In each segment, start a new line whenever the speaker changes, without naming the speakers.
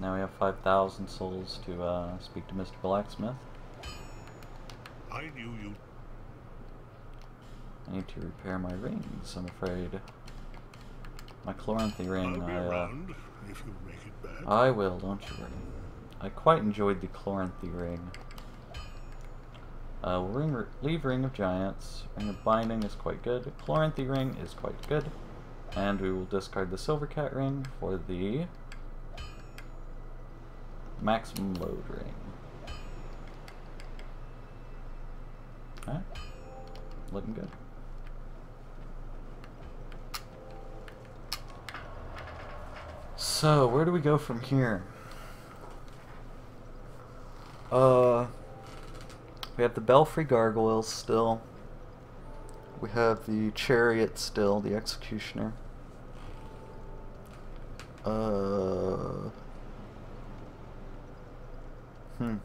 Now we have 5,000 souls to uh, speak to Mr. Blacksmith.
I knew you.
I need to repair my rings, I'm afraid. My Chloranthy ring, I, uh,
around if you make it bad.
I will, don't you worry. I quite enjoyed the Chloranthy ring. Uh, ring, leave Ring of Giants. Ring of Binding is quite good. Chloranthy ring is quite good. And we will discard the Silver Cat ring for the maximum load. Alright. Looking good. So, where do we go from here? Uh, we have the Belfry Gargoyles still. We have the Chariot still, the Executioner. Uh, hmm.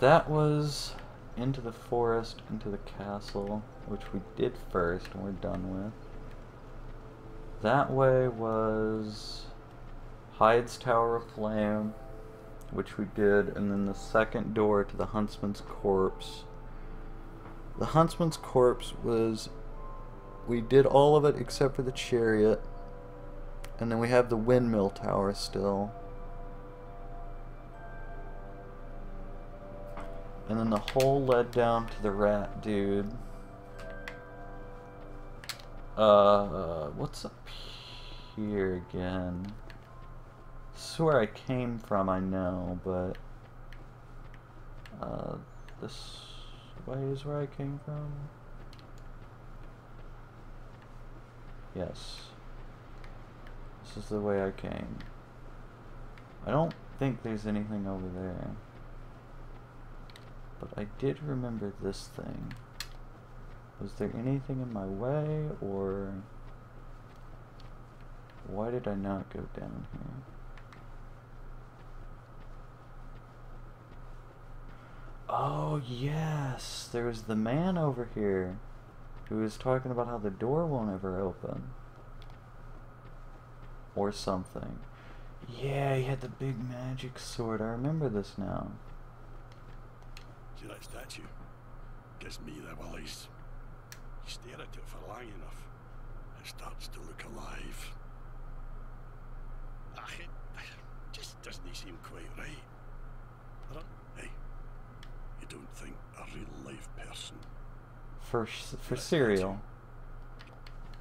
That was into the forest, into the castle, which we did first and we're done with. That way was Heide's Tower of Flame, which we did, and then the second door to the Huntsman's Corpse. The Huntsman's Corpse was. We did all of it except for the chariot. And then we have the windmill tower still. And then the hole led down to the rat dude. Uh, what's up here again? This is where I came from, I know, but... Uh, this way is where I came from? Yes. This is the way I came. I don't think there's anything over there. But I did remember this thing. Was there anything in my way, or... Why did I not go down here? Oh, yes! There was the man over here who was talking about how the door won't ever open. Or something. Yeah, he had the big magic sword. I remember this now.
See that statue? Gives me the willies. You stare at it for long enough, it starts to look alive. Ah, it just doesn't seem quite right. I don't, hey, you don't think a real live person
For for cereal.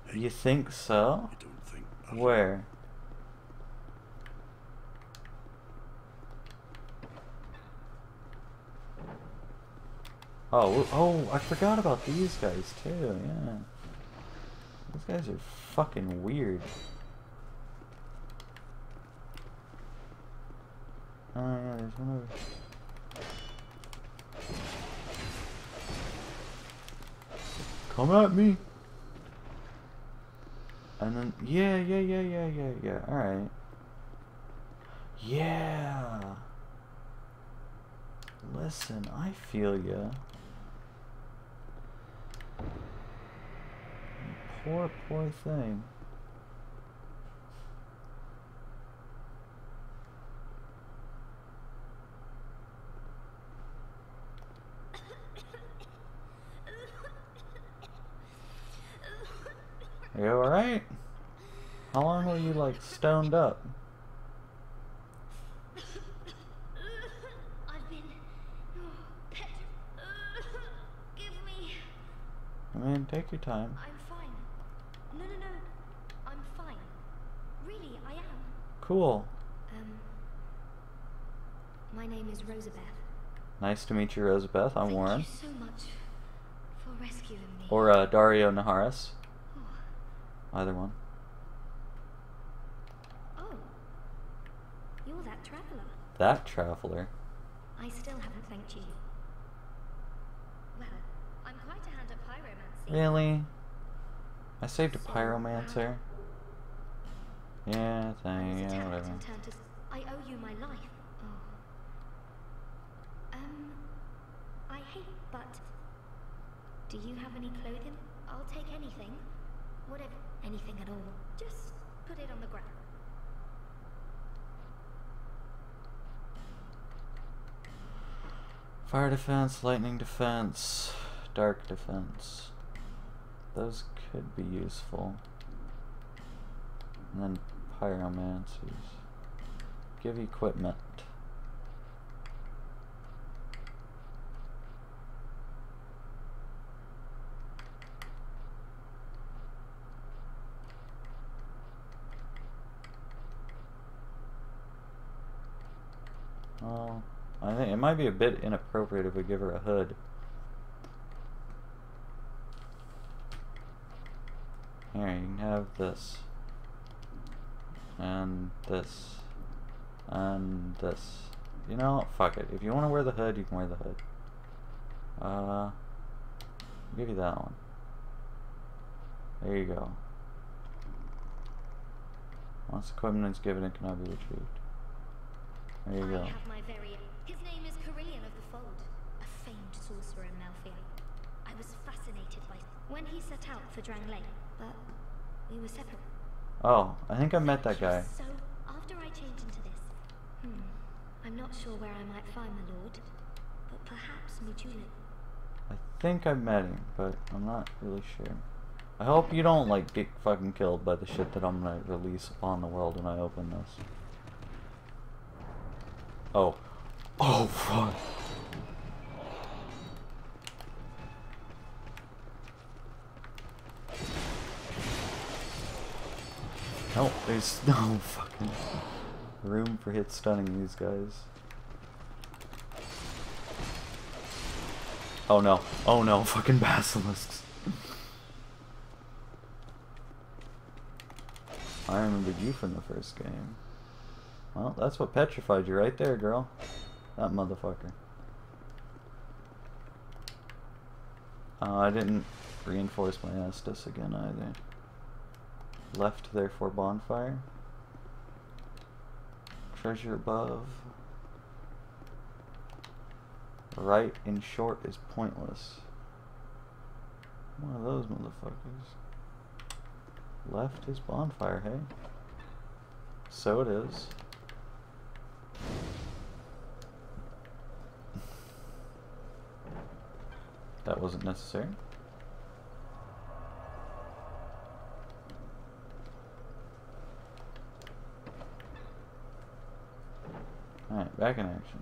Hey,
You think so?
you don't think
Where? Oh, oh, I forgot about these guys too, yeah. These guys are fucking weird. Oh yeah, there's one over. Come at me! And then, yeah, yeah, yeah, yeah, yeah, yeah, alright. Yeah! Listen, I feel ya. You Poor, poor thing. Are you alright? How long were you, like, stoned up?
I've been oh, pet. Uh, give me.
I mean, take your time.
I'm fine. No, no, no. I'm fine. Really, I am.
Cool.
Um. My name is Rosabeth.
Nice to meet you, Rosabeth. I'm
Thank
Warren.
you so much for rescuing me.
Or uh, Dario Naharis.
Oh.
Either one.
Oh. You're that traveler.
That traveler.
I still haven't thanked you. Well, I'm quite a hand at pyromancy.
Really? I saved a
So,
pyromancer. Yeah,
thank
you. Yeah.
I owe you my life. Oh. Um, I hate, but do you have any clothing? I'll take anything, whatever, anything at all. Just put it on the ground.
Fire defense, lightning defense, dark defense. Those could be useful. And then pyromancers. Give equipment. Well, I think it might be a bit inappropriate if we give her a hood. Here, you can have this. And this. And this. You know, fuck it. If you want to wear the hood, you can wear the hood. Uh, I'll give you that one. There you go. Once equipment is given, it cannot be retrieved. There you go.
have my very His name is Carillion of the Fold, a famed sorcerer in Melfia. I was fascinated by when he set out for Drangleic, but we were separate.
Oh, I think I met that guy.
So after I changed into this, hmm, I'm not sure where I might find the Lord, but perhaps Majula.
I think I met him, but I'm not really sure. I hope you don't like get fucking killed by the shit that I'm gonna release upon the world when I open this. Oh. Oh fuck. No, there's no fucking room for hit stunning these guys. Oh no. Oh no, fucking basilisks. I remembered you from the first game. Well, that's what petrified you right there, girl. That motherfucker. Uh, I didn't reinforce my Estus again either. Left, therefore, bonfire. Treasure above. Right in short is pointless. One of those motherfuckers. Left is bonfire, hey? So it is. that wasn't necessary. Alright, back in action.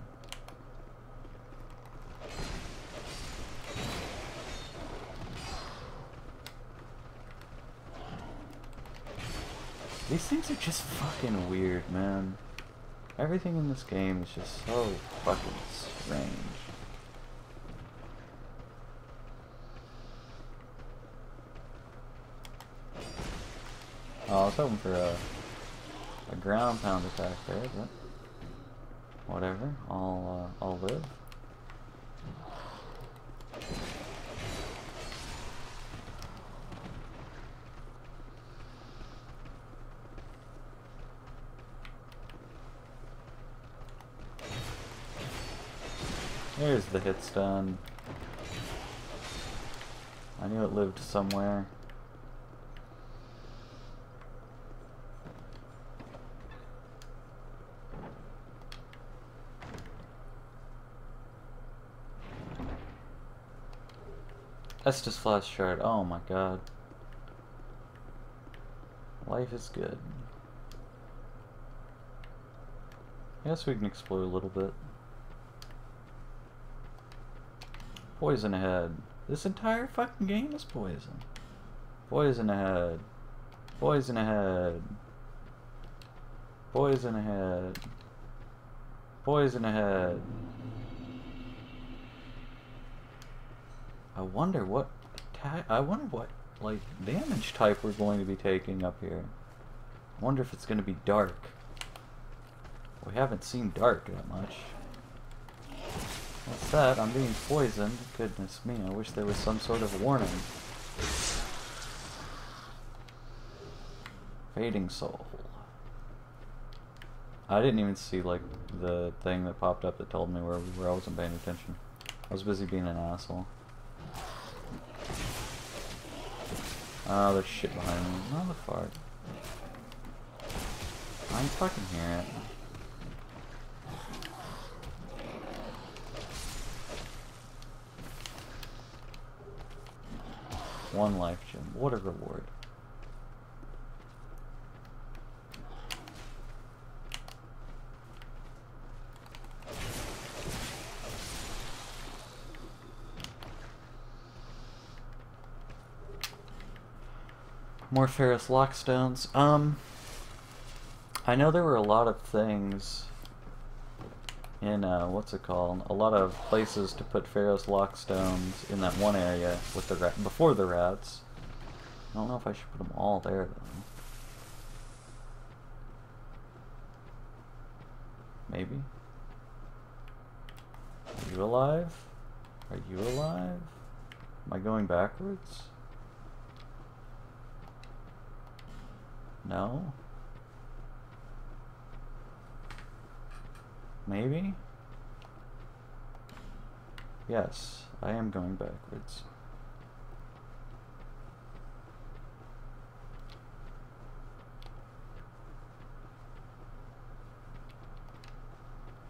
These things are just fucking weird, man. Everything in this game is just so fucking strange. Oh, I was hoping for a, a ground pound attack there, but whatever. I'll uh, I'll live. There's the hit stun. I knew it lived somewhere. Estus Flask Shard. Oh my god. Life is good. I guess we can explore a little bit. Poison ahead. This entire fucking game is poison. Poison ahead. Poison ahead. Poison ahead. Poison ahead. I wonder what. I wonder what like damage type we're going to be taking up here. I wonder if it's going to be dark. We haven't seen dark that much. What's that? I'm being poisoned. Goodness me, I wish there was some sort of warning. Fading soul. I didn't even see like the thing that popped up that told me where we were. I wasn't paying attention. I was busy being an asshole. Oh, there's shit behind me. Motherfucker. I'm fucking hearing it. One life gem. What a reward. More Pharros' Lockstones. Um, I know there were a lot of things in, uh, what's it called? A lot of places to put Pharros' Lockstones in that one area with the before the rats. I don't know if I should put them all there, though. Maybe? Are you alive? Are you alive? Am I going backwards? No? Maybe? Yes, I am going backwards.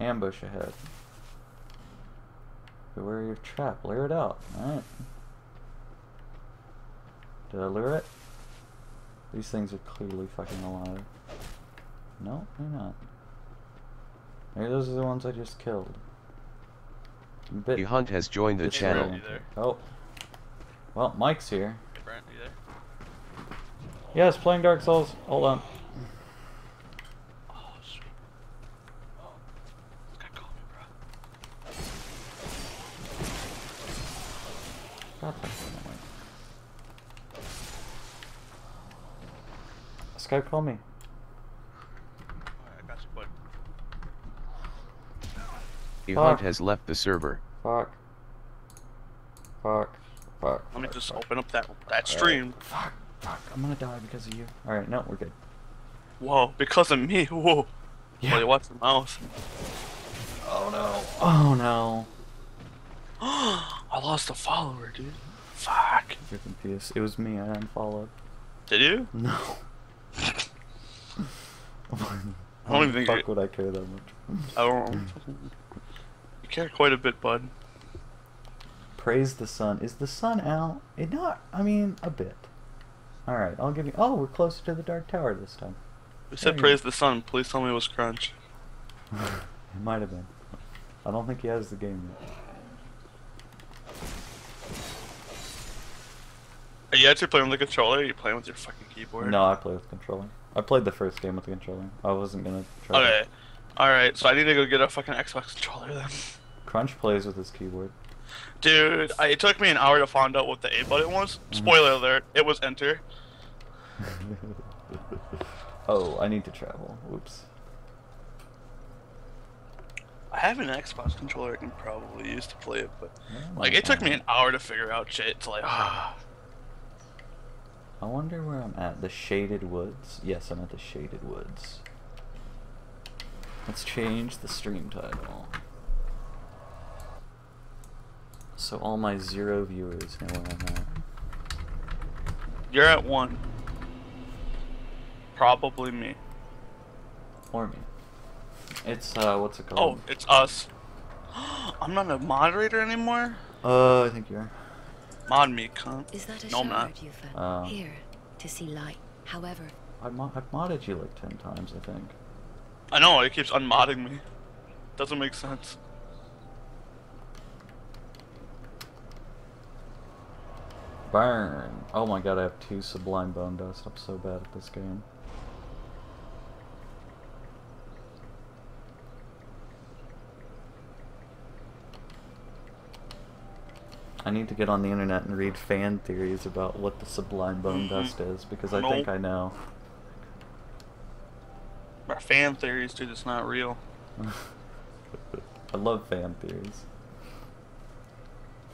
Ambush ahead. Beware your trap. Lure it out. Alright. Did I lure it? These things are clearly fucking alive. No, they're not. Maybe those are the ones I just killed. I'm bit
The Hunt has joined the channel.
Oh. Well, Mike's here.
Hey, Brent, you there?
Yes, playing Dark Souls. Hold on.
Oh, sweet. Oh. This guy called me, bro.
God, that's annoying. Skype call me.
Alright, I got you, bud.
The
Fuck.
Hunt has left the server.
Fuck. Fuck. Fuck.
Let me
fuck,
just
fuck.
open up that that
Alright.
stream.
Fuck. Fuck. I'm gonna die because of you. Alright, no, we're good.
Whoa, because of me. Whoa.
Yeah.
Wait, what's the mouse?
Oh no. Oh no.
I lost a follower, dude. Fuck.
You're confused. It was me. I unfollowed.
Did you?
No.
I don't even think
Fuck
it-
would I care that much.
I don't. you care quite a bit, bud.
Praise the sun. Is the sun out? It not. I mean, a bit. All right, I'll give you. Oh, we're closer to the Dark Tower this time.
We said
There you
praise the sun. Please tell me it was crunch.
it might have been. I don't think he has the game yet.
Are you actually playing with the controller? Or are you playing with your fucking keyboard?
No, I play with controller. I played the first game with the controller. I wasn't gonna try. to-
Okay. Alright, so I need to go get a fucking Xbox controller then.
Crunch plays with his keyboard.
Dude, I, it took me an hour to find out what the A button was.
Mm-hmm.
Spoiler alert, it was enter.
oh, I need to travel. Whoops.
I have an Xbox controller I can probably use to play it, but
Yeah,
like it took me an hour to figure out shit. It's like, ah,
I wonder where I'm at. The Shaded Woods. Yes, I'm at the Shaded Woods. Let's change the stream title. So all my zero viewers know where I'm at.
you're at one. Probably me.
Or me. It's uh, what's it called?
Oh, it's us. I'm not a moderator anymore.
Uh, I think you are.
Mod me, cunt.
Is that a
No, I'm not.
you've
Uh.
here to see light? However,
I mo- I've modded you like ten times, I think.
I know it keeps unmodding me. Doesn't make sense.
Burn! Oh my god, I have two Sublime Bone Dust. I'm so bad at this game. I need to get on the internet and read fan theories about what the Sublime Bone
Mhm.
Dust is because I think I know.
Our fan theories, dude, it's not real.
I love fan theories.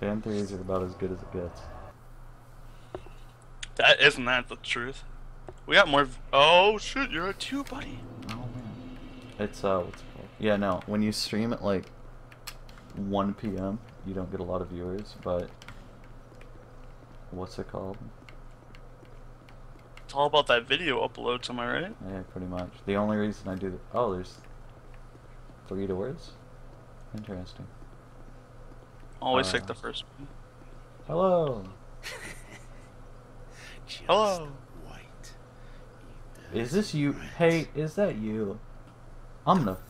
Fan theories are about as good as it gets.
That isn't that the truth. We got more. v- Oh shit, you're a two, buddy.
Oh man. It's uh what's it called? Yeah, no. When you stream at like one PM, you don't get a lot of viewers, but what's it called?
It's all about that video uploads, am I right?
Yeah, pretty much. The only reason I do th- oh there's three doors? Interesting.
Always
Uh,
take the first one.
Hello.
Just
Hello.
wait.
Is this you? Hey, is that you? I'm the.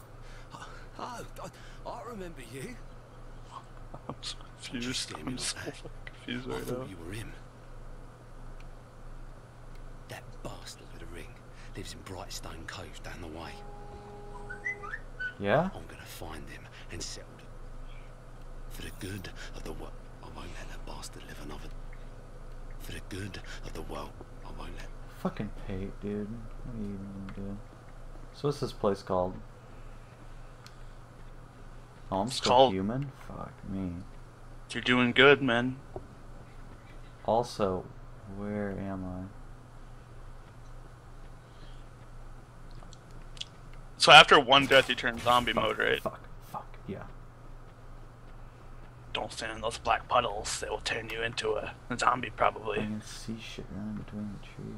Oh, I, I remember you.
I'm so confused.
Just
I'm so
like
fucking confused
I
right now.
thought you were him. That bastard with the ring lives in Brightstone Cove down the way.
Yeah?
I'm gonna find him and settle him. For the good of the world, I won't let that bastard live another. For the good of the world, I won't let.
Fucking Pate, dude. What are you even gonna do? So what's this place called? Oh, I'm
It's
still
called-
human? Fuck me.
You're doing good, man.
Also, where am I?
So after one death, you turn zombie
Fuck,
mode, right?
Fuck, fuck, yeah.
Don't stand in those black puddles. They will turn you into a zombie, probably.
I can see shit running between the trees.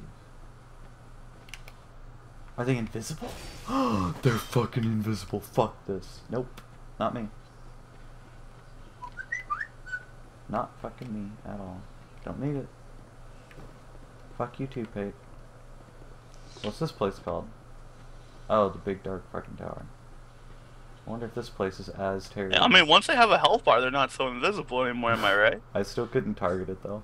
Are they invisible? They're fucking invisible. Fuck this. Nope. Not me. Not fucking me at all. Don't need it. Fuck you too, Pate. What's this place called? Oh, the big dark fucking tower. I wonder if this place is as terrible.
Yeah, I mean, once they have a health bar, they're not so invisible anymore. Am I right?
I still couldn't target it though.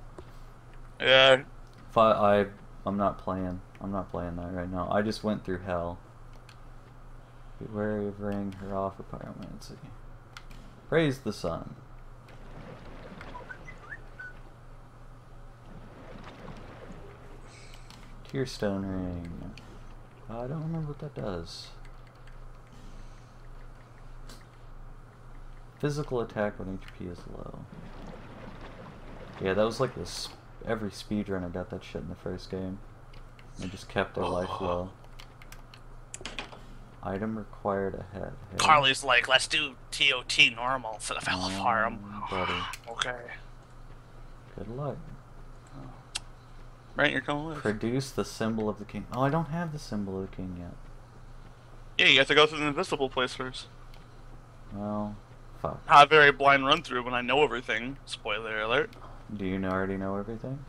Yeah.
If I, I, I'm not playing. I'm not playing that right now. I just went through hell. Be wary of ring her off for pyromancy. Praise the sun. Tearstone ring. I don't remember what that does. Physical attack when HP is low. Yeah, that was like this. Every speedrunner got that shit in the first game. They just kept their life low. Item required ahead. Hey.
Carly's like, let's do TOT normal instead of Hell of Harem.
Mm, buddy.
Okay.
Good luck.
Right, you're coming with.
Produce the symbol of the king. Oh, I don't have the symbol of the king yet.
Yeah, you have to go through the invisible place first.
Well, fuck.
I have a very blind run through when I know everything. Spoiler alert.
Do you know, already know everything?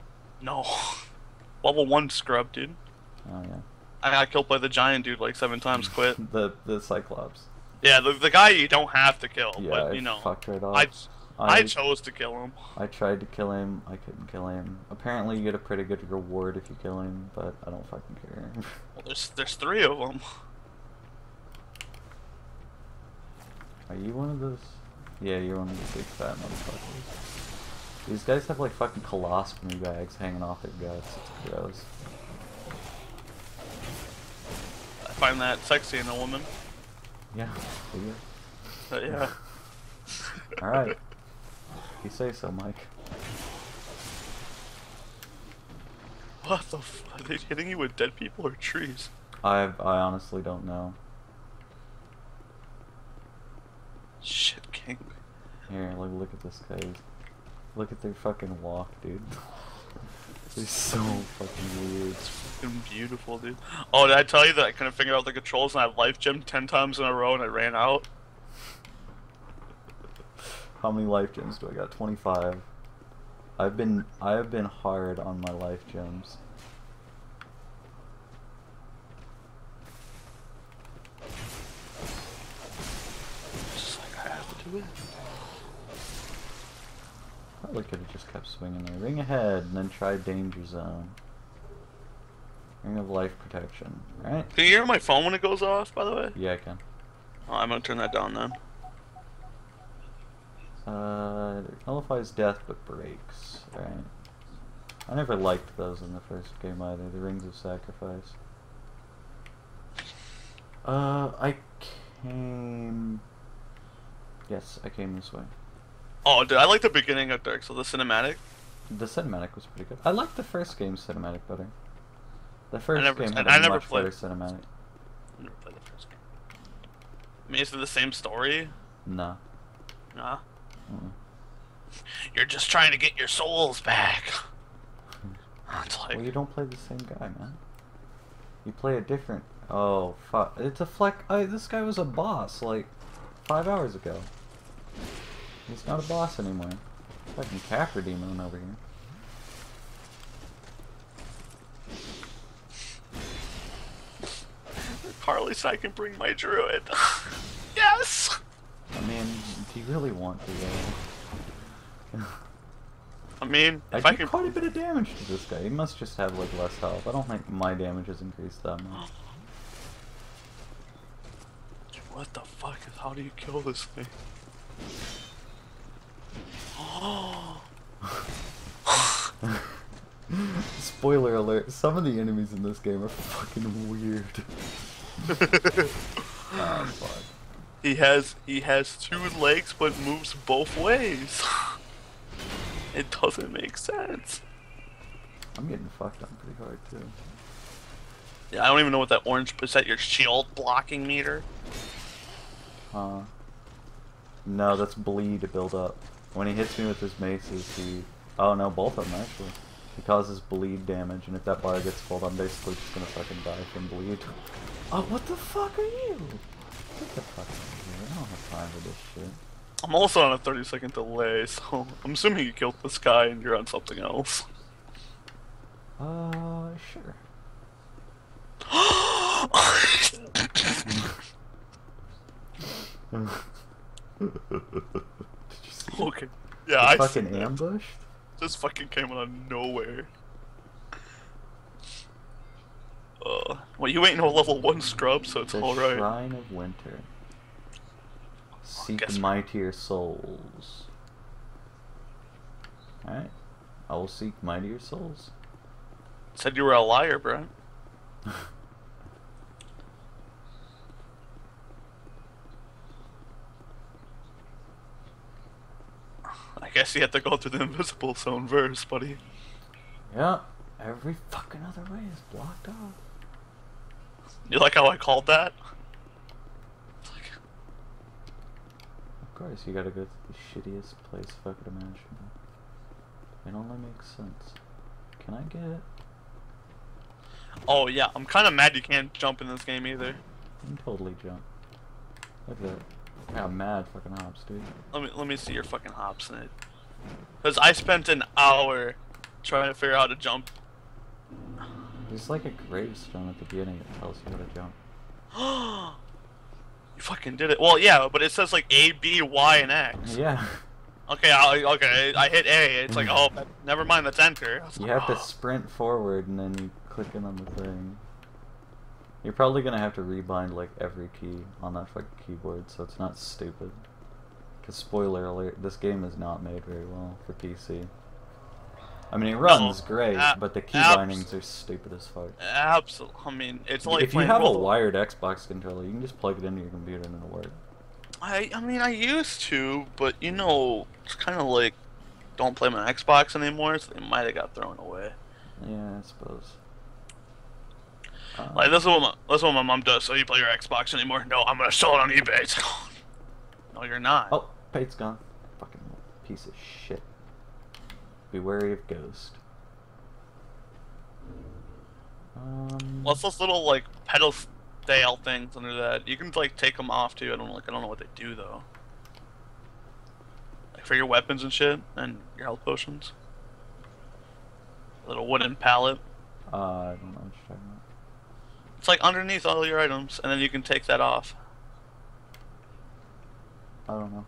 No. Level 1 scrub, dude.
Oh yeah.
I got killed by the giant dude like seven times, quit.
the the Cyclops.
Yeah, the, the guy you don't have to kill,
Yeah,
but you know.
fucked right off.
I, I
I-
chose to kill him.
I tried to kill him. I couldn't kill him. Apparently, you get a pretty good reward if you kill him, but I don't fucking care.
Well, there's there's three of them.
Are you one of those? Yeah, you're one of those big fat motherfuckers. These guys have like fucking colostomy bags hanging off their guts. It's gross.
Find that sexy in a woman.
Yeah.
But yeah.
All right. You say so, Mike.
What the f- Are they hitting you with dead people or trees?
I I honestly don't know.
Shit, King.
Here, like look at this guy. Look at their fucking walk, dude. They're so fucking weird.
Fucking beautiful, dude. Oh, did I tell you that I couldn't figure out the controls and I life gemmed 10 times in a row and I ran out?
How many life gems do I got? 25. I've been I have been hard on my life gems.
Just like I have to do it.
Probably could have just kept swinging there. Ring ahead and then try danger zone. Ring of life protection. Right?
Can you hear my phone when it goes off, by the way?
Yeah, I can.
Oh, I'm gonna turn that down then.
Uh, it nullifies death but breaks. Right. I never liked those in the first game either. The rings of sacrifice. Uh, I came. Yes, I came this way.
Oh, dude, I like the beginning of Dark Souls, the cinematic.
The cinematic was pretty good. I liked the first game's cinematic better. The first
never-
game had
I
a
never
much
played-
better cinematic.
I never played the first game. I mean, is it the same story?
Nah.
Nah.
Mm.
You're just trying to get your souls back. It's like,
Well, you don't play the same guy, man. You play a different. Oh fuck! It's a fleck. I, this guy was a boss like five hours ago. He's not a boss anymore. Fucking Capra Demon over here.
At least I can bring my druid. yes!
I mean, do you really want to, go.
I mean, if I,
I
can...
quite a bit of damage to this guy. He must just have, like, less health. I don't think my damage has increased that much.
What the fuck? How do you kill this thing?
Spoiler alert, some of the enemies in this game are fucking weird. oh, fuck.
He has he has two legs but moves both ways. it doesn't make sense.
I'm getting fucked up pretty hard too.
Yeah, I don't even know what that orange is that your shield blocking meter?
Huh. No, that's bleed to build up. When he hits me with his maces, he... Oh no, both of them actually. He causes bleed damage, and if that bar gets full, I'm basically just gonna fucking die from bleed. Oh, what the fuck are you? Get the fuck out of here. I don't have time for this shit.
I'm also on a 30 second delay, so I'm assuming you killed this guy and you're on something else.
Uh, sure. Did
okay. Yeah, I
fucking
see that.
ambushed?
Just fucking came out of nowhere. Uh, well, you ain't no level 1 scrub, so it's
The
alright.
Shrine of Winter. Seek
guess-
mightier souls. Alright. I will seek mightier souls.
Said you were a liar, Brent. I guess you have to go through the invisible zone first, buddy.
Yeah. Every fucking other way is blocked off.
You like how I called that? Like,
Of course, you gotta go to the shittiest place fucking imaginable. It only makes sense. Can I get... it?
oh yeah, I'm kind of mad you can't jump in this game either.
I can totally jump. Look at that. I got mad fucking hops, dude.
Let me let me see your fucking hops in it. Cause I spent an hour trying to figure out how to jump.
There's like a gravestone at the beginning that tells you how to jump.
you fucking did it. Well, yeah, but it says like A, B, Y, and X.
Yeah.
Okay, I, okay, I hit A. It's like, mm. oh, that- never mind, that's enter. Was
You
like,
have to
"Oh."
sprint forward and then you click in on the thing. You're probably gonna have to rebind like every key on that fucking keyboard, so it's not stupid. Cause spoiler alert, this game is not made very well for PC. I mean, it runs great,
ab-
but the key bindings are stupid as fuck.
Absolutely. I mean, it's like
if you have a
World
wired Xbox controller, you can just plug it into your computer and it'll work.
I I mean, I used to, but you know, it's kind of like don't play my Xbox anymore, so they might have got thrown away.
Yeah, I suppose. Uh,
Like this is what my this is what my mom does. So you play your Xbox anymore? No, I'm gonna sell it on eBay. It's like, no, you're not.
oh, pate's gone. Fucking piece of shit. Be wary of ghost. Um,
What's those little like pedestal things under that? You can like take them off too. I don't like I don't know what they do though. Like for your weapons and shit and your health potions. little wooden pallet.
uh, I don't know what you're talking about.
It's like underneath all your items, and then you can take that off.
I don't know.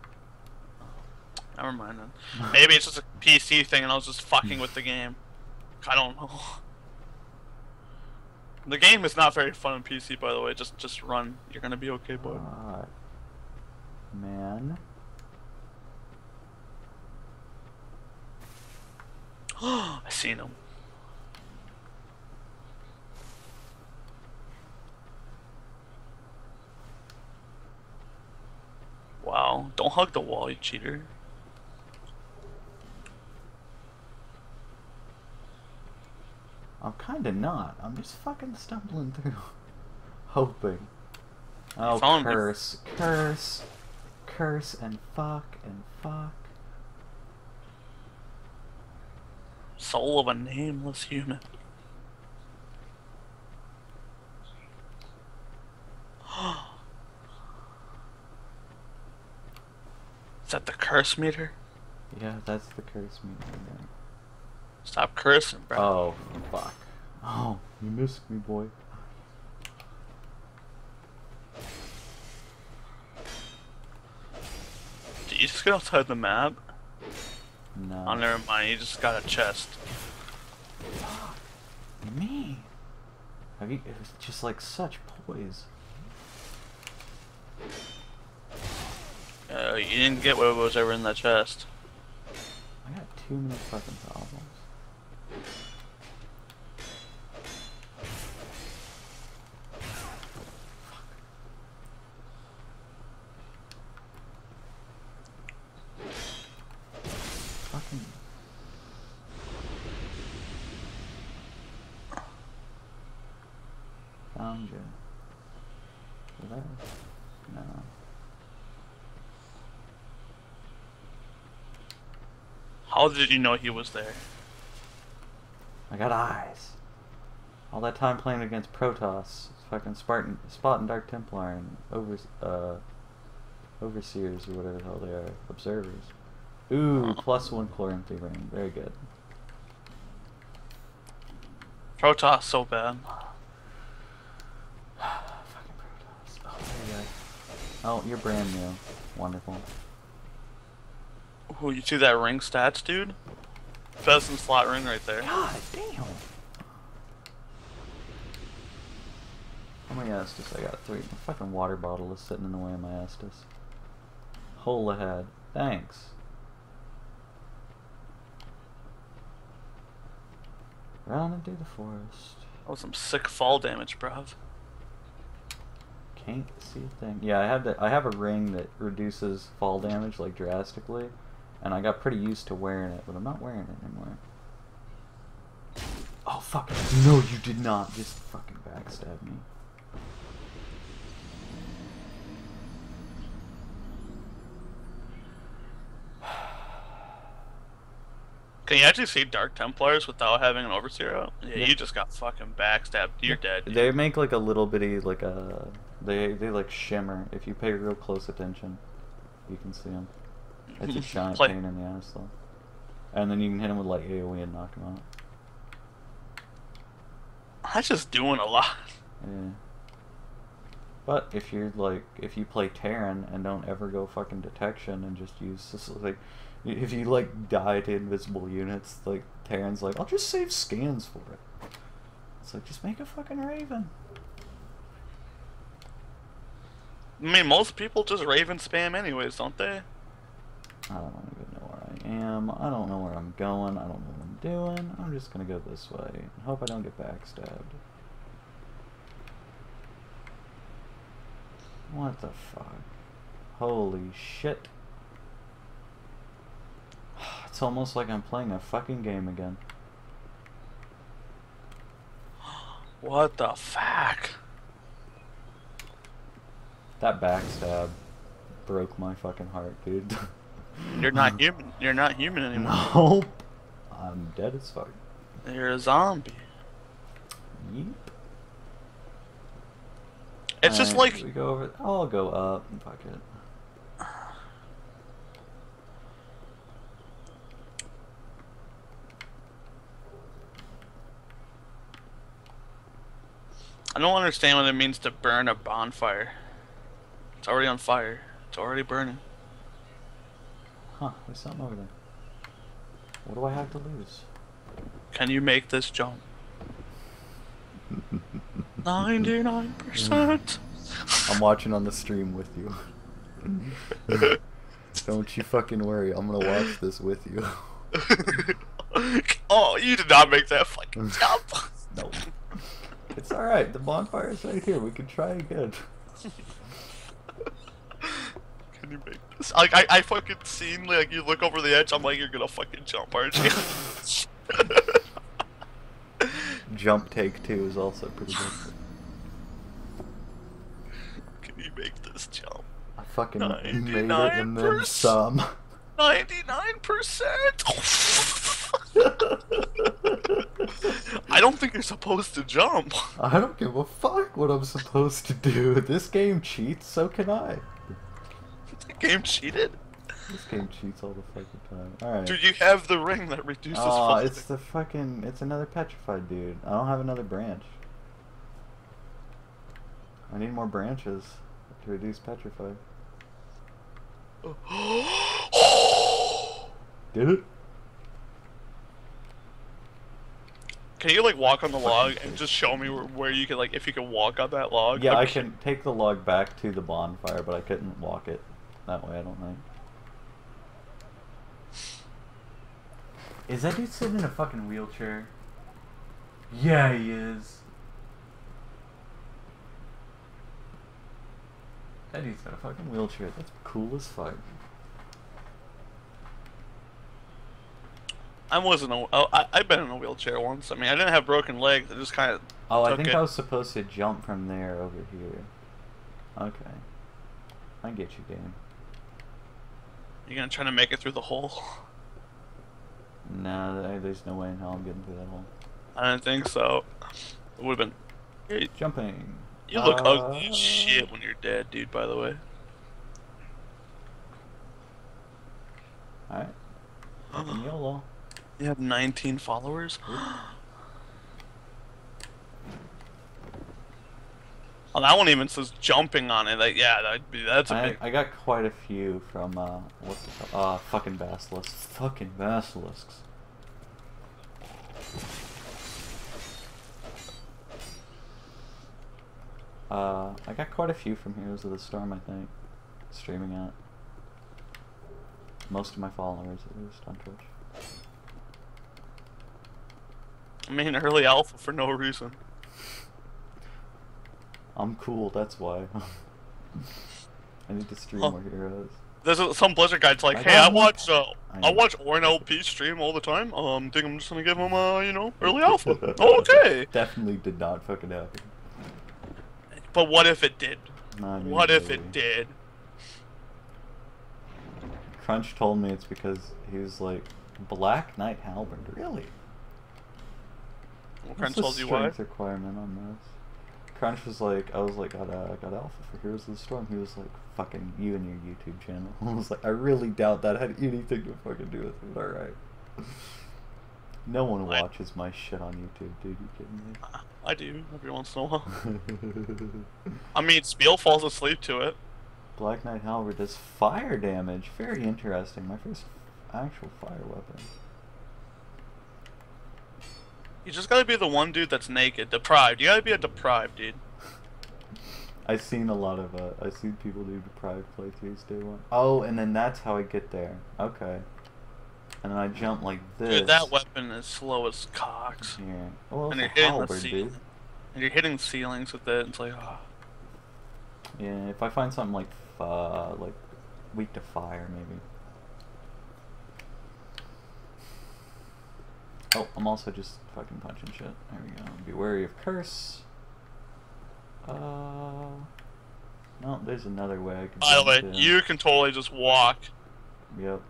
Never mind then. Maybe it's just a PC thing, and I was just fucking with the game. I don't know. The game is not very fun on PC, by the way. Just just run. You're gonna be okay, boy.
Uh, man.
I seen him. Wow! Don't hug the wall, you cheater.
I'm kinda not. I'm just fucking stumbling through. Hoping. Oh, curse. Curse. Curse and fuck and fuck.
Soul of a nameless human. Is that the curse meter?
Yeah, that's the curse meter. Man.
Stop cursing, bro.
Oh, fuck. Oh, you missed me, boy.
Did you just get outside the map?
No.
Oh, never mind. You just got a chest.
me? Have you? It was just like such poise.
Uh, you didn't get what was ever in that chest.
I got too many fucking problems. Fucking. Found you. Did I? No.
How did you know he was there?
I got eyes. All that time playing against Protoss, fucking Spartan, Spot and Dark Templar, and over, uh, Overseers or whatever the hell they are, Observers. Ooh, plus one Chloranthy ring, very good.
Protoss so bad.
fucking Protoss. Oh, there you go. Oh, you're brand new. Wonderful.
Ooh, you see that ring stats, dude? Pheasant slot ring right there.
God damn. How many Estus? I got three. My fucking water bottle is sitting in the way of my Estus. Hole ahead. Thanks. Run into the forest.
Oh, some sick fall damage, bruv.
Can't see a thing. Yeah, I have that. I have a ring that reduces fall damage like drastically, and I got pretty used to wearing it, but I'm not wearing it anymore. Oh fuck! No, you did not. Just fucking backstab me.
Can you actually see Dark Templars without having an Overseer out? Yeah,
Yeah.
you just got fucking backstabbed. You're dead. dude.
They make like a little bitty like a they they like shimmer. If you pay real close attention, you can see them. It's a giant
Play-
pain in the ass though. And then you can hit him with like AOE and knock him out.
That's just doing a lot.
Yeah. But if you're like, if you play Terran and don't ever go fucking detection and just use this, like, if you like die to invisible units, like Terran's like, I'll just save scans for it. It's like just make a fucking Raven.
I mean, most people just Raven spam anyways, don't they?
I don't even know where I am. I don't know where I'm going. I don't know what I'm doing. I'm just gonna go this way and hope I don't get backstabbed. What the fuck? Holy shit. It's almost like I'm playing a fucking game again.
What the fuck?
That backstab broke my fucking heart, dude.
You're not human. You're not human anymore.
Nope. I'm dead as fuck.
You're a zombie.
Yeep.
It's just like
we go over. I'll go up and fuck it.
I don't understand what it means to burn a bonfire. It's already on fire. It's already burning.
Huh? There's something over there. What do I have to lose?
Can you make this jump? Ninety-nine percent.
I'm watching on the stream with you. Don't you fucking worry. I'm gonna watch this with you.
oh, you did not make that fucking jump.
no. It's alright. The bonfire's right here. We can try again.
Can you make this? Like I, I fucking seen like you look over the edge. I'm like, you're gonna fucking jump, aren't you?
Jump take two is also pretty good.
Can you make this jump?
I fucking made it and then some.
Ninety-nine percent. I don't think you're supposed to jump.
I don't give a fuck what I'm supposed to do. This game cheats, so can I.
Game cheated.
This game cheats all the fucking time. Alright.
Dude, you have the ring that reduces.
Oh, it's the fucking. It's another petrified dude. I don't have another branch. I need more branches to reduce petrified. Did it?
Can you like walk on the log and just show me where, where you can like if you can walk on that log?
Yeah,
I'm
I can take the log back to the bonfire, but I couldn't walk it that way, I don't think. Is that dude sitting in a fucking wheelchair? Yeah, he is. That dude's got a fucking wheelchair. That's cool as fuck.
I wasn't. A, oh, I I've been in a wheelchair once. I mean, I didn't have broken legs. I just kind of.
Oh, I think
it.
I was supposed to jump from there over here. Okay. I get you, Dan.
You're gonna try to make it through the hole.
Nah, there's no way in hell I'm getting through that hole.
I don't think so. It would have been. Hey,
Jumping.
You look ugly
Uh,
as shit when you're dead, dude. By the way.
Alright. Fucking YOLO.
You have 19 followers. oh, that one even says jumping on it. Like, yeah, that'd be that's a
I,
big.
I got quite a few from, uh, what's it called? Uh, fucking basilisks. Fucking basilisks. Uh, I got quite a few from Heroes of the Storm, I think. Streaming at. Most of my followers, at least, on Twitch.
I mean, early alpha for no reason.
I'm cool, that's why. I need to stream
Huh.
more Heroes.
There's a, some Blizzard guy's like,
I
hey, I watch uh,
I
I watch Orein LP stream all the time. Um, think I'm just gonna give him uh, you know, early alpha. okay.
Definitely did not fucking happen.
But what if it did?
Not
What if it did?
Crunch told me it's because he was like, Black Knight Halberd, really?
Well, Crunch told you why.
requirement on this? Crunch was like, I was like, got uh, got Alpha for Heroes of the Storm. He was like, fucking you and your YouTube channel. I was like, I really doubt that had anything to fucking do with it. All right. No one watches my shit on YouTube, dude. You kidding me?
I do every once in a while. I mean, Spiel falls asleep to it.
Black Knight Halberd does fire damage. Very interesting. My first actual fire weapon.
You just gotta be the one dude that's naked, deprived. You gotta be a deprived dude.
I've seen a lot of uh, I've seen people do deprived playthroughs day one. Oh, and then that's how I get there. Okay. And then I jump like this.
Dude, that weapon is slow as cocks.
Yeah. Well,
And you're hitting the ceiling.
dude.
And you're hitting ceilings with it. It's like, ah.
Yeah, if I find something like uh, like weak to fire, maybe. Oh, I'm also just fucking punching shit. There we go. Be wary of curse. Uh, no, there's another way I can.
By the way,
to.
you can totally just walk.
Yep.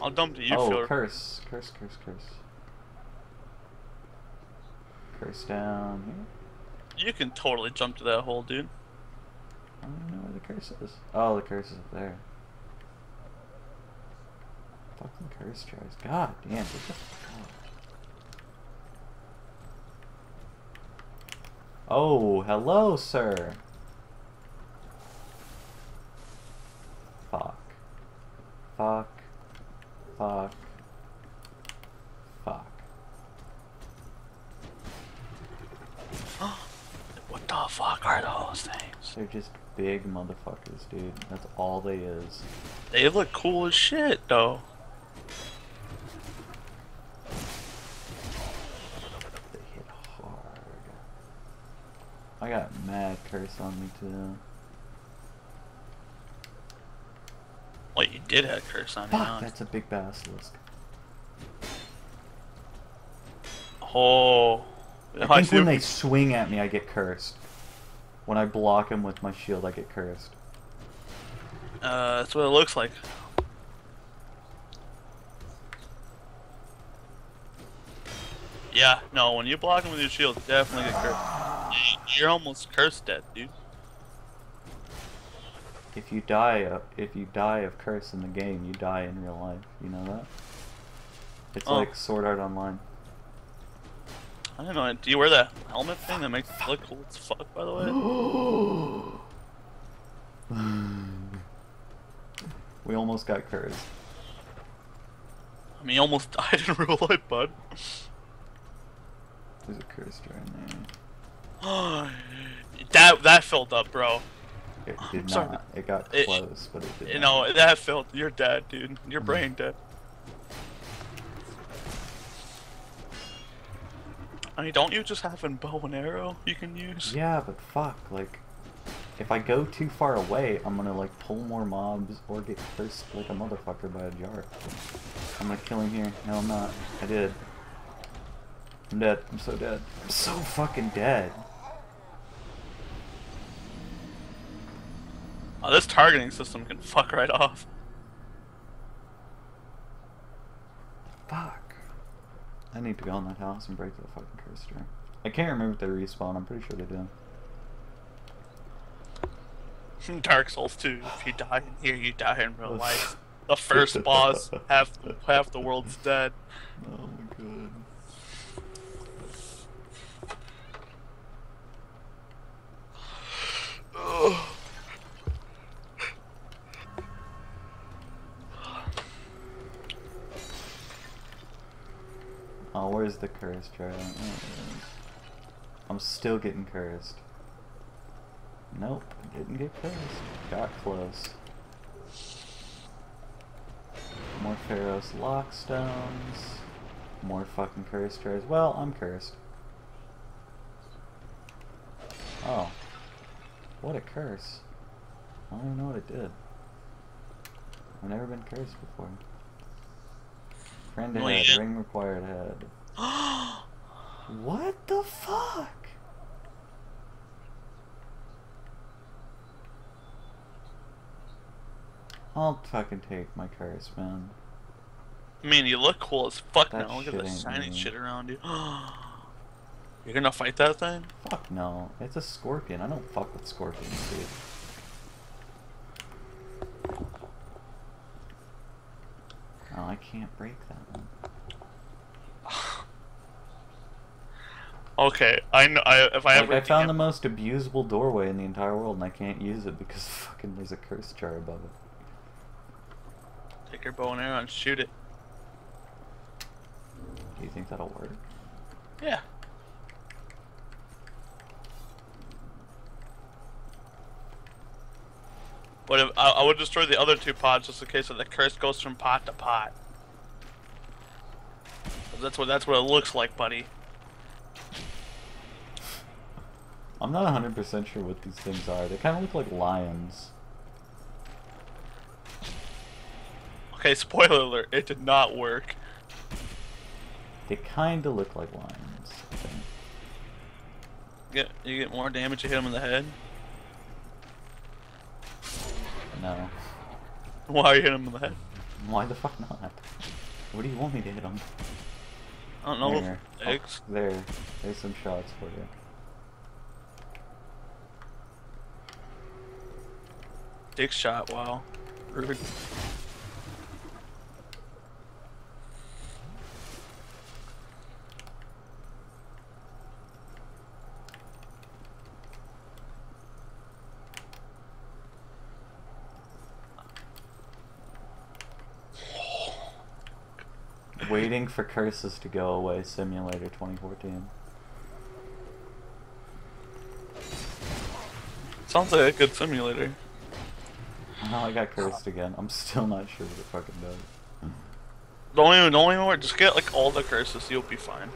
I'll dump to you,
oh,
Phil.
curse, curse, curse, curse. Curse down here.
You can totally jump to that hole, dude.
I don't even know where the curse is. Oh, the curse is up there. Fucking curse jars. God damn, what the fuck? Oh, hello, sir. Fuck. Fuck. Fuck. Fuck.
What the fuck are those things?
They're just big motherfuckers, dude. That's all they is.
They look cool as shit, though.
They hit hard. I got mad curse on me too.
Well, you did have curse on you.
Fuck, that's a big basilisk.
Oh.
I think when they swing at me, I get cursed. When I block them with my shield, I get cursed.
Uh, that's what it looks like. Yeah, no, when you block him with your shield, definitely get cursed. You're almost cursed dead, dude.
If you die, of, if you die of curse in the game, you die in real life. You know that? It's
Oh.
like Sword Art Online.
I don't know. Do you wear that helmet thing that makes it look cool as fuck, by the way?
we almost got cursed.
I mean, almost died in real life, bud.
There's a curse right there.
that that filled up, bro.
It
I'm
did
sorry,
not. It got
it-
close, but it did
You
not.
know, that filled. You're dead, dude. Your hmm. brain dead. I mean, don't you just have a bow and arrow you can use?
Yeah, but fuck, like, if I go too far away, I'm gonna like pull more mobs or get cursed like a motherfucker by a jar. I'm gonna kill him here. No, I'm not. I did. I'm dead. I'm so dead. I'm so fucking dead.
Oh, this targeting system can fuck right off.
Fuck. I need to go in that house and break that fucking jar. I can't remember if they respawn. I'm pretty sure they do.
Dark Souls 2, if you die in here, you die in real life. The first boss, half half the world's dead.
Oh my god. Oh, where's the curse, Charlie? There it is. I'm still getting cursed. Nope, didn't get cursed. Got close. More Pharros' Lockstones. More fucking cursed jars. Well, I'm cursed. Oh. What a curse. I don't even know what it did. I've never been cursed before. Friend
oh,
ahead,
yeah.
ring required head. What the fuck? I'll fucking take my curse, man.
I mean, you look cool as fuck
That
now. Look at the shiny
me.
shit around you. You're gonna fight that thing?
Fuck no. It's a scorpion. I don't fuck with scorpions, dude. Oh, I can't break that one.
Okay, I know. I, if I
Like,
ever
I found the most abusable doorway in the entire world and I can't use it because fucking there's a curse jar above it.
take your bow and arrow and shoot it.
Do you think that'll work?
Yeah. But if, I, I would destroy the other two pods just in case of the curse goes from pot to pot. That's what that's what it looks like, buddy.
I'm not 100% sure what these things are. They kind of look like lions.
Okay, spoiler alert, it did not work.
They kind of look like lions. I think.
Get you get more damage, you hit them in the head.
No.
Why are you hitting him in the head?
Why the fuck not? What do you want me to hit him?
I don't know.
There. Oh, there. There's some shots for you.
Dick shot, wow. Rude.
Waiting for curses to go away, Simulator 2014.
Sounds like a good simulator.
Oh, I got cursed again. I'm still not sure what it fucking does.
Don't even, don't even worry. Just get like all the curses, you'll be fine.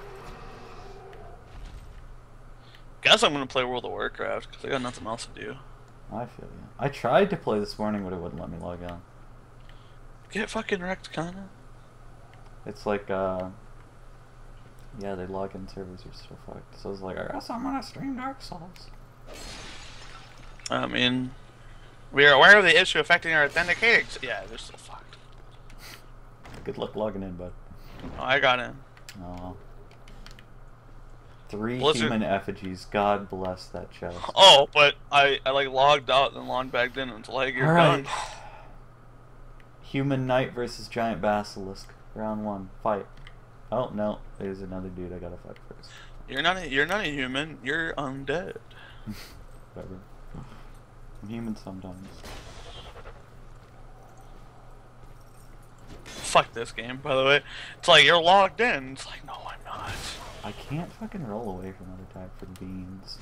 Guess I'm gonna play World of Warcraft because I got nothing else to do.
I feel you. I tried to play this morning, but it wouldn't let me log on.
Get fucking wrecked, kinda.
It's like, uh... Yeah, they login servers are still fucked. So I was like, I guess I'm gonna stream Dark Souls.
I mean, we are aware of the issue affecting our authenticating. s- Yeah, they're still fucked.
Good luck logging in, bud.
Oh, I got in.
Oh. Three
Blizzard-
human effigies. God bless that chest.
Oh, but I I like logged out and logged back in until I get
Alright.
done.
Human knight versus giant basilisk. Round one. Fight. Oh no, there's another dude I gotta fight first.
You're not a, you're not a human. You're undead.
Whatever. I'm human sometimes.
fuck this game, by the way. It's like you're logged in. It's like, no, I'm not.
I can't fucking roll away from other attack for beans.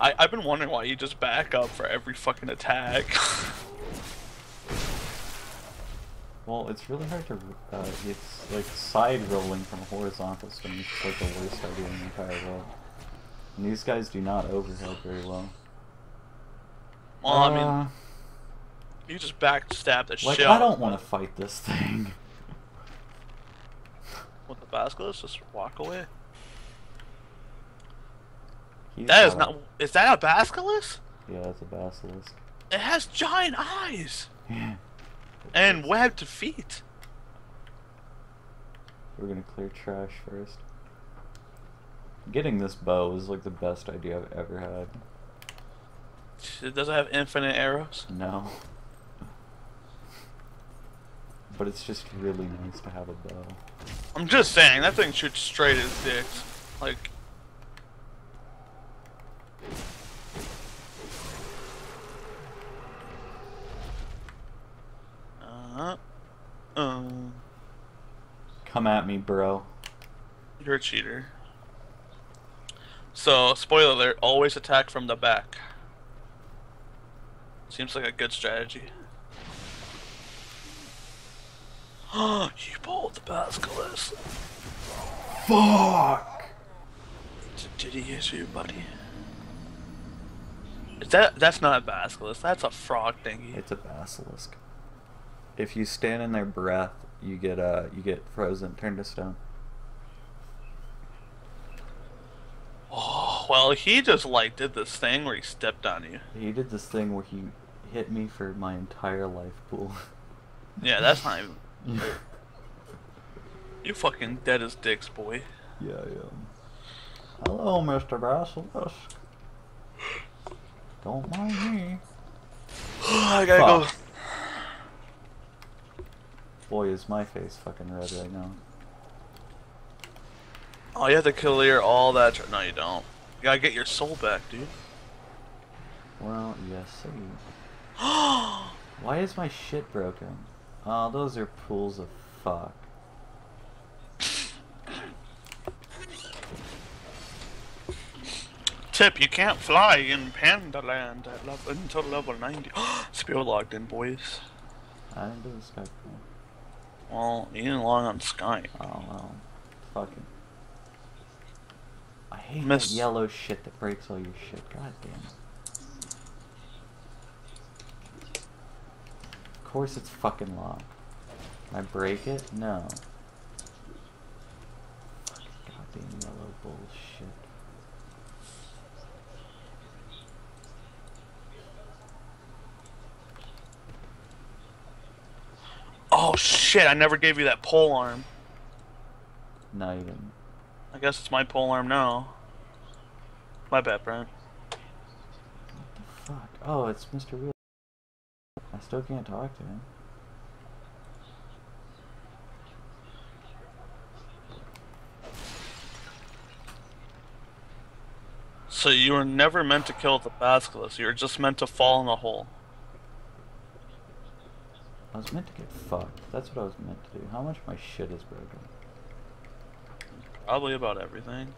I, I've been wondering why you just back up for every fucking attack.
Well, it's really hard to. Uh, it's like side rolling from a horizontal swing is like the worst idea in the entire world. And these guys do not overhead very well.
well, I mean,
Uh,
you just backstab the
like
shit.
I don't want to fight this thing.
With the basilisk, just walk away. That is not. Is that a basilisk?
Yeah, it's a basilisk.
It has giant eyes
Yeah.
and webbed feet.
We're gonna clear trash first. Getting this bow is like the best idea I've ever had.
It doesn't have infinite arrows.
No. But it's just really nice to have a bow.
I'm just saying that thing shoots straight as dicks. Like. Uh, um,
Come at me, bro.
you're a cheater. So, spoiler alert: always attack from the back. Seems like a good strategy. you pulled the basilisk.
Fuck!
Did he hit you, buddy? That that's not a basilisk? That's a frog thingy.
It's a basilisk. If you stand in their breath, you get uh you get frozen, turned to stone.
Oh well, he just like did this thing where he stepped on you.
He did this thing where he hit me for my entire life pool.
Yeah, that's not even. You fucking dead as dicks, boy.
I am. Hello, Mr. Basilisk. Don't mind me.
I gotta go.
Boy, is my face fucking red right now.
Oh, you have to clear all that. Tr- no, you don't. You gotta get your soul back, dude.
Well, yes, sir. Why is my shit broken? Oh, those are pools of fuck.
Tip: You can't fly in Panda Land at level, until level 90. Spear logged in, boys.
I didn't do the Skype call.
Well, you didn't log on Skype.
Oh well. Fucking. I hate
Miss-
that yellow shit that breaks all your shit. God damn it. Of course it's fucking locked. Can I break it? No. Fucking goddamn yellow bullshit.
Oh shit! I never gave you that pole arm.
No, you didn't.
I guess it's my pole arm now. My bad, Brent.
What the fuck. Oh, it's Mr. Real. I still can't talk to him.
So you were never meant to kill the basilisk. You were just meant to fall in a hole.
I was meant to get fucked. That's what I was meant to do. How much of my shit is broken?
Probably about everything.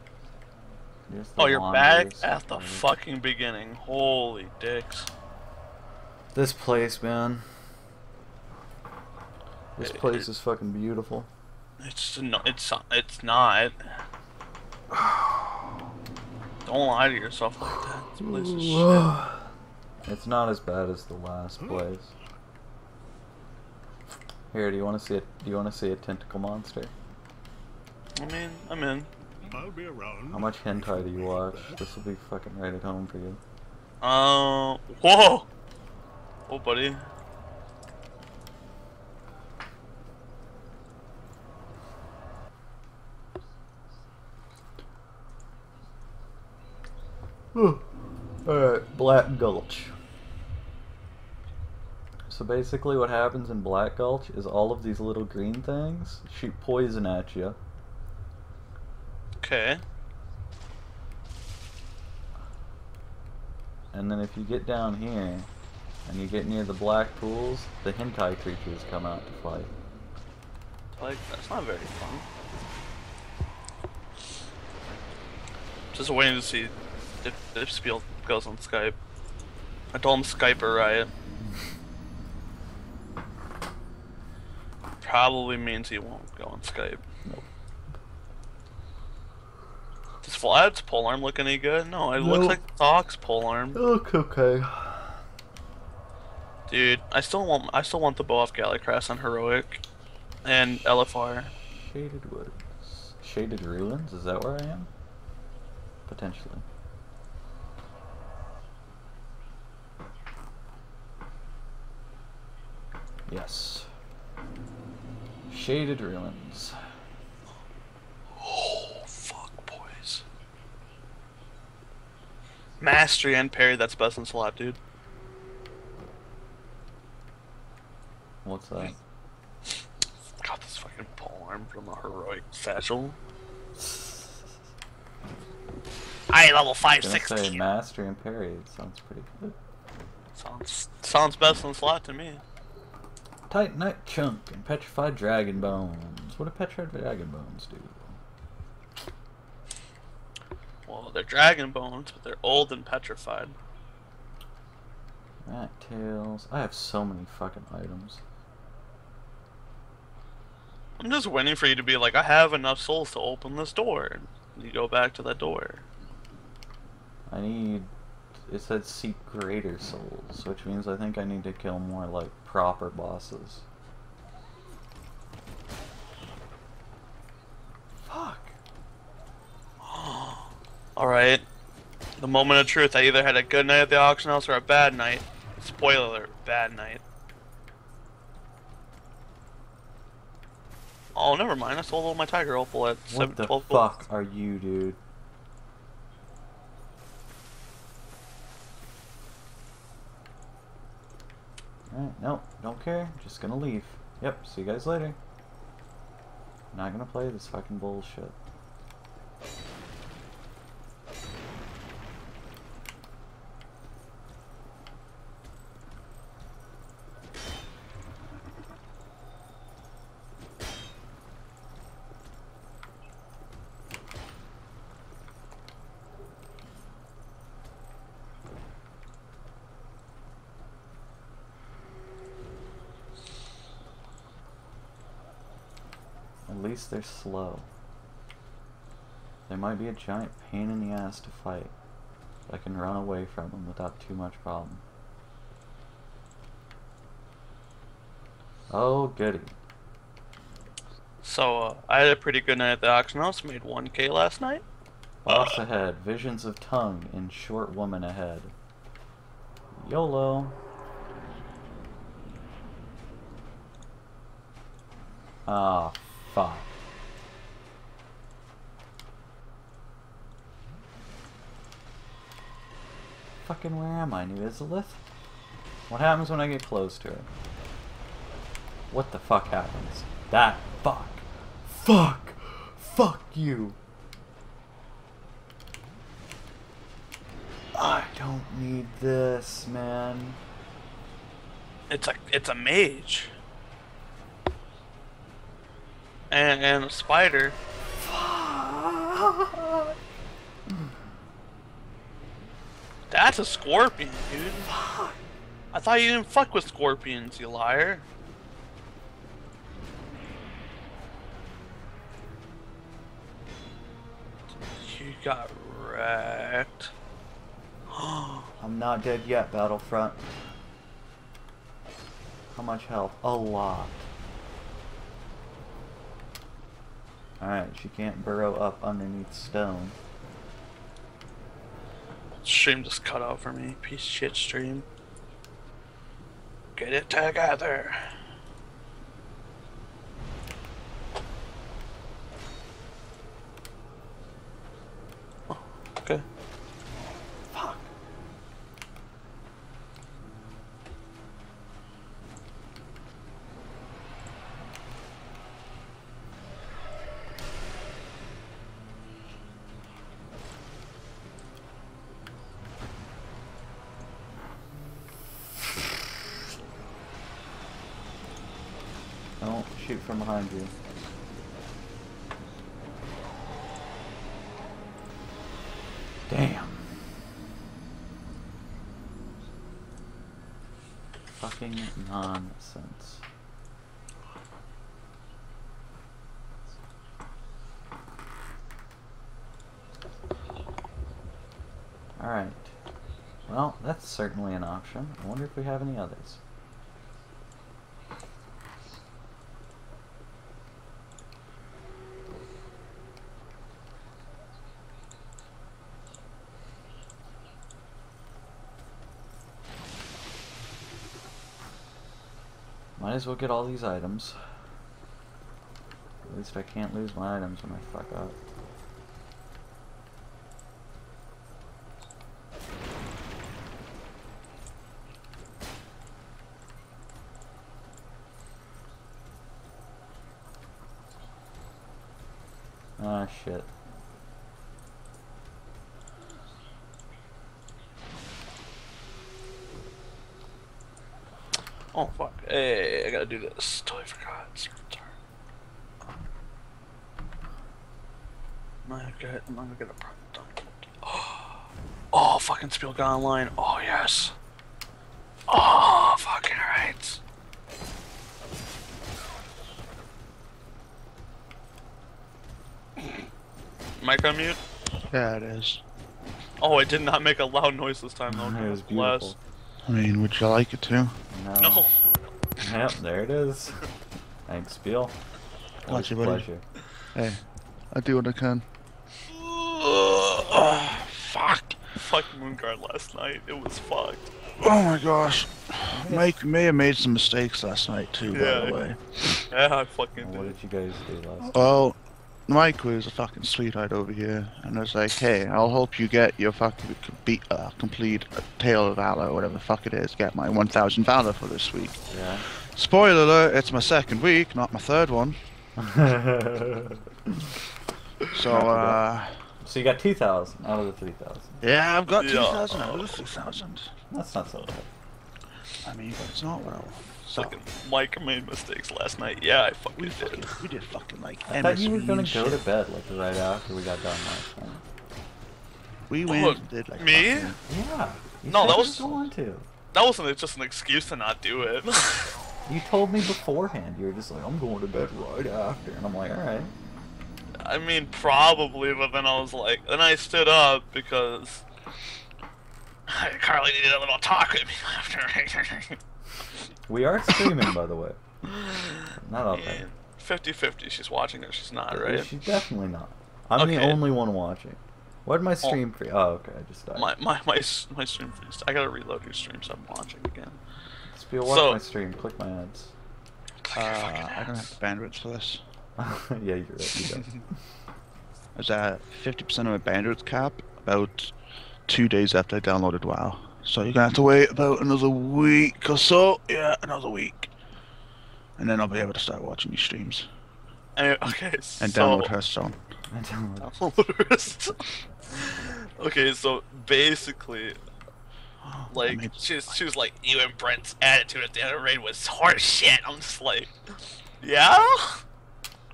Just
Oh, you're back at the fucking beginning. Holy dicks.
This place, man. This
It-
place
it-
is fucking beautiful.
It's no, it's it's not. Don't lie to yourself like that. This place is shit.
It's not as bad as the last place. Here, do you want to see it? Do you want to see a tentacle monster?
I mean, I'm in.
I'll be around.
How much hentai do you watch? This will be fucking right at home for you.
Uh, whoa. Oh, buddy.
Alright, Black Gulch. So basically, what happens in Black Gulch is all of these little green things shoot poison at you.
Okay.
and then if you get down here and you get near the black pools, the hentai creatures come out to fight.
Like, that's not very fun. Just waiting to see if, if Spiel goes on Skype. I told him Skype or Riot. Probably means he won't go on Skype.
Nope.
Does Vlad's polearm look any good? No, it looks
Nope.
like Thok's polearm.
Look okay.
Dude, I still want I still want the bow off Galakras on heroic and LFR.
Shaded woods. Shaded ruins? Is that where I am? Potentially. Yes. Shaded ruins.
Oh fuck boys. Mastery and parry, that's best in slot, dude.
What's that?
Got this fucking polearm from the heroic satchel. I level five
Gonna say mastery and parry. It sounds pretty good.
Sounds sounds best in slot to me.
Titanite chunk and petrified dragon bones. What do petrified dragon bones do?
Well, they're dragon bones, but they're old and petrified.
Rat tails. I have so many fucking items.
I'm just waiting for you to be like, I have enough souls to open this door. And you go back to that door.
I need. It said seek greater souls, which means I think I need to kill more like proper bosses. Fuck.
Alright. The moment of truth. I either had a good night at the auction house or a bad night. Spoiler alert, bad night. Oh, never mind. I sold all my Tiger Opal at
What
7,
the
12 gold.
fuck are you, dude? Alright, no, don't care. Just gonna leave. Yep, see you guys later. Not gonna play this fucking bullshit. At least they're slow. They might be a giant pain in the ass to fight, but I can run away from them without too much problem. Oh, goody.
So, uh, I had a pretty good night at the auction house. Made 1k last night.
Boss ahead, visions of tongue in short woman ahead. YOLO. Ah, fuck. Fucking where am I, New Izalith? What happens when I get close to her? What the fuck happens? That fuck. Fuck. Fuck you. I don't need this, man.
It's a it's a mage. And, and a spider.
Fuck.
That's a scorpion, dude. I thought you didn't fuck with scorpions, you liar. You got wrecked.
I'm not dead yet, Battlefront. How much health? A lot. Alright, she can't burrow up underneath stone.
Stream just cut out for me. Piece of shit stream. Get it together. Oh, okay.
Fuck. from behind you. Damn. Fucking nonsense. Alright. Well, that's certainly an option. I wonder if we have any others. Might as well get all these items. At least I can't lose my items when I fuck up. Ah, shit.
Oh fuck! Hey, I gotta do this. Totally forgot. Sorry. I'm not gonna get. I'm not gonna get a done. Oh, fucking Spiel got online. Oh yes. Oh, fucking right. Mic on mute?
Yeah, it is.
Oh, it did not make a loud noise this time though.
it was
Bless.
beautiful.
I mean, would you like it to?
No.
No.
Yep, there it is. Thanks, Bill. Always
Gotcha, buddy.
pleasure.
Hey, I do what I can.
Oh, fuck. Fuck Moonguard last night. It was fucked.
Oh my gosh. Mike may have made some mistakes last night too, by
Yeah.
the way.
Yeah, I fucking did.
What
did.
did you guys do last night?
Well, Mike was a fucking sweetheart over here, and I was like, "Hey, I'll help you get your fucking beat, uh, complete Tale of Valor, whatever the fuck it is. Get my 1,000 Valor for this week."
Yeah.
Spoiler alert: It's my second week, not my third one. So, uh,
so you got 2,000 out of the 3,000.
yeah, I've got
Yeah.
2,000 out of the 3,000.
That's not so bad.
I mean, it's not what I want. So,
Fucking Mike made mistakes last night. Yeah, I fucking
we
did.
fucking, we did fucking like
I thought you were gonna
and
go to bed like right after we got done last night.
We went and did like
me?
fucking-
Yeah. You
No, that was-
were going to.
That wasn't just an excuse to not do it.
You told me beforehand. You were just like, I'm going to bed right after, and I'm like, all right.
I mean, probably, but then I was like, then I stood up because Carly needed a little talk with me after.
We are streaming, by the way. Not up there.
50 50, she's watching or she's not, right?
She's definitely not. I'm the only one watching. What did my stream for? Oh, okay. I just died.
My, my, my, my stream freezed. I gotta reload your stream so I'm watching again.
Spiel, watch
so-
my stream. Click my ads.
Uh, I don't have the bandwidth for this.
yeah, you're right. You don't.
I was at 50% of my bandwidth cap about two days after I downloaded WoW. So you're gonna have to wait about another week or so. Yeah, another week. And then I'll be able to start watching your streams
Anyway, okay,
and
so...
download Hearthstone.
I downloaded.
okay, so basically, like
made-
she was, she was like, "You and Brent's attitude at the end of the raid was horse shit." I'm just like, "Yeah."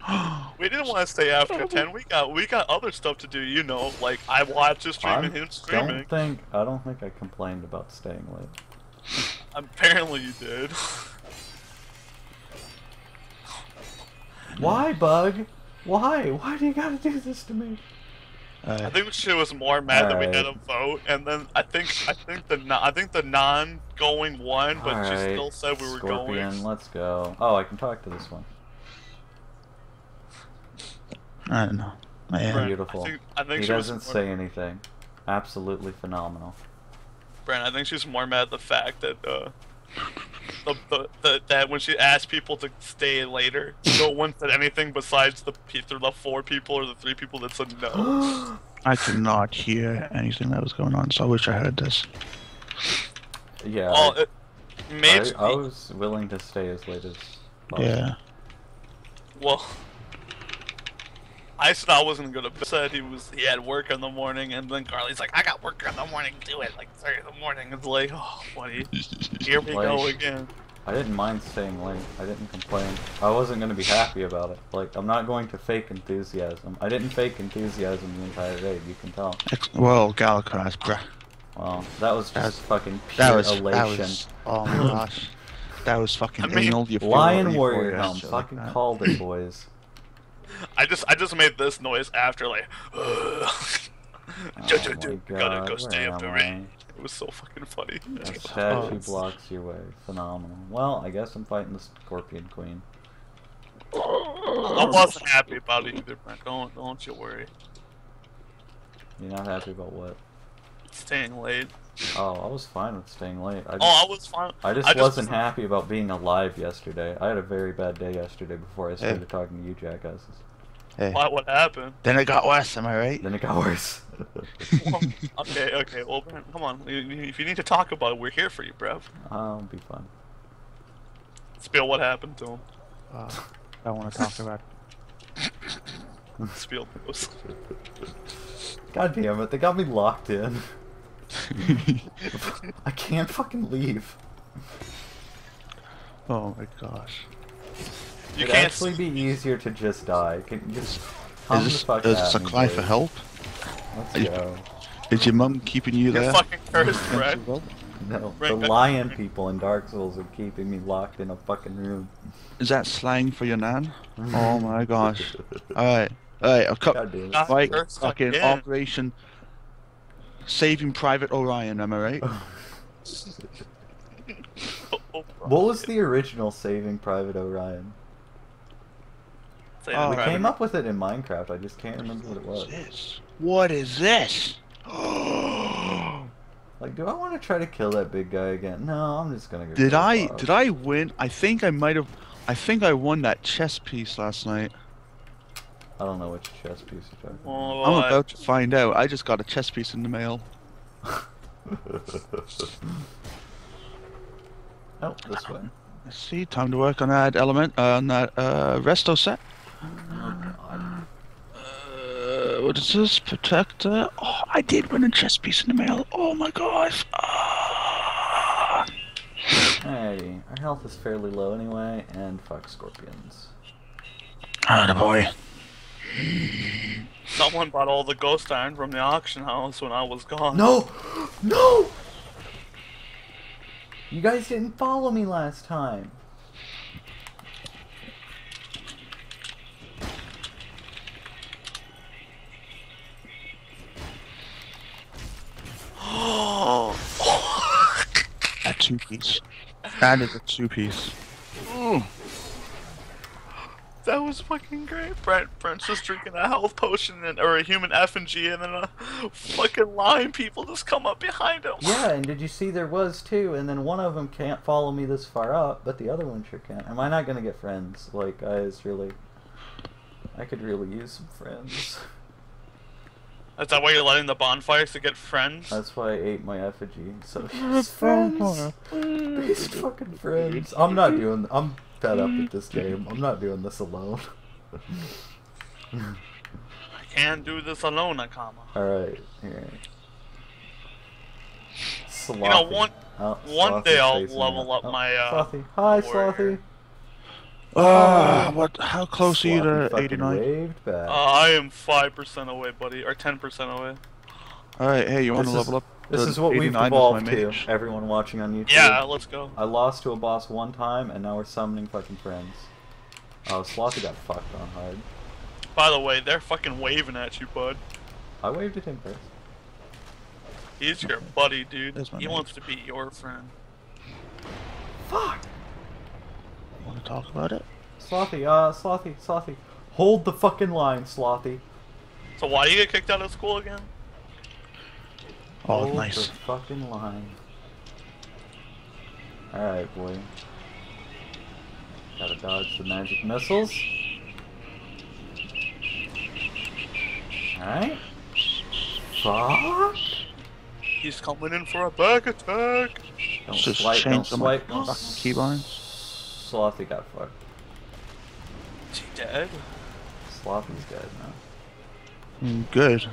We didn't want to stay after ten. We got we got other stuff to do. You know, like I watched his stream
I
and him streaming.
don't think I don't think I complained about staying late.
Apparently, you did.
Why, Bug? Why? Why do you gotta do this to me?
I think she was more mad that we had a vote, and then I think I think the non, I think the non going won, but she
Alright,
still said we were
Scorpion,
going.
let's go. Oh, I can talk to this one.
I don't know. Yeah.
Brent,
Beautiful.
I think, I think
He
she
doesn't
more-
say anything. Absolutely phenomenal.
Brent, I think she's more mad at the fact that uh, the, the, the that when she asked people to stay later, no one said anything besides the pe- the four people or the three people that said no.
I could not hear anything that was going on, so I wish I heard this.
Yeah.
oh,
I-
it, maybe.
I, I was willing to stay as late as possible.
Yeah.
Well, I said I wasn't gonna. Said he was. He had work in the morning, and then Carly's like, "I got work in the morning. Do it like three in the morning." It's like, oh, buddy, here we go
Like-
again.
I didn't mind staying late. I didn't complain. I wasn't gonna be happy about it. Like, I'm not going to fake enthusiasm. I didn't fake enthusiasm the entire day, you can tell.
Ex- Well, Galakras, bruh.
Well, that was just
That was-
fucking pure
That was,
elation.
that was, oh my gosh. That was fucking
I mean-
anal euphoria-
Lion Warrior
euphoria,
Helm,
shit like
fucking called it, boys.
I just I just made this noise after like.
Oh
Gotta
my
go
god,
stay up the rain. It was so fucking funny.
Oh.
statue blocks your way. Phenomenal. Well, I guess I'm fighting the Scorpion Queen.
I wasn't happy about it either, Brent. Don't don't you worry.
You're not happy about what?
Staying late.
Oh, I was fine with staying late. I just,
Oh, I was fine.
I just
I just-
wasn't happy about being alive yesterday. I had a very bad day yesterday before I
Hey.
started talking to you jackasses.
Hey.
Why? What happened?
Then it got worse, am I right?
Then it got worse.
Well, okay, okay. Well, Brent, come on. You- you- If you need to talk about it, we're here for you, bruv.
I'll be fine.
Spill what happened to him.
Uh, I want to talk about it.
Spill those.
God damn it, they got me locked in. I can't fucking leave.
Oh my gosh.
You
It'd
can't.
actually be easier to just die. Can you just come
Is
the
this,
fuck
is this a cry for help?
Let's
Are
go.
Is your mum keeping you
You're
there?
fucking cursed,
against
Brent.
your will?
No,
Right
the lion people in Dark Souls are keeping me locked in a fucking room.
Is that slang for your nan? Oh my gosh. Alright. Alright, I've cut.
God it.
God.
Right, fucking
again.
Operation Saving Private Orion, am I right?
What was the original Saving Private Orion?
Say
Oh,
We
private-
came up with it in Minecraft. I just can't remember what it
What's
was.
this? What is this?
Like, do I want to try to kill that big guy again? No, I'm just gonna go.
Did I did I win? I think I might have. I think I won that chess piece last night.
I don't know which chess piece you're talking
Oh,
I'm
I-
about to find out. I just got a chess piece in the mail.
oh, this way.
Let's see. Time to work on that element uh, on that uh, resto set. Uh, what is this? Protector. Oh, I did win a chess piece in the mail. Oh my gosh. Ah.
Hey, our health is fairly low anyway, and fuck scorpions.
Ah, the boy.
Someone bought all the ghost iron from the auction house when I was gone.
No! No! You guys didn't follow me last time.
A two piece. That is a two piece.
That was fucking great. Brent, Brent's just drinking a health potion and, or a human effigy, and then a fucking lion people just come up behind him.
Yeah, and did you see there was two, and then one of them can't follow me this far up, but the other one sure can. Am I not gonna get friends? Like, guys, really. I could really use some friends.
Is that why you're letting the bonfires to get friends?
That's why I ate my effigy. So he's friends. He's fucking friends. I'm not doing. I'm fed up with this game. I'm not doing this alone.
I can't do this alone, Akama.
All right, here.
You know,
Slothy.
one
Oh,
one day I'll level
me.
up
Oh,
my, uh,
Slothy. Hi,
warrior.
Slothy.
Ah, what? How close are you to 89?
Uh, I am five percent away, buddy, or ten percent away.
All right, hey, you want to
is-
level up?
This
to
is what we've evolved to. Everyone watching on YouTube.
Yeah, let's go.
I lost to a boss one time, and now we're summoning fucking friends. Oh, Slothy got fucked on hard.
By the way, they're fucking waving at you, bud.
I waved at him first.
He's your buddy, dude. He
mate.
wants to be your friend.
Fuck!
Want to talk about it?
Slothy, uh, Slothy, Slothy. Hold the fucking line, Slothy.
So why do you get kicked out of school again?
Oh,
Hold
nice.
the fucking line. Alright, boy. Gotta dodge the magic missiles. Alright. Fuck!
He's coming in for a back attack.
Don't
Just
swipe, don't
change my
swipe. don't
fucking
s- Slothy got fucked.
Is he dead?
Slothy's dead now.
Mm, Good.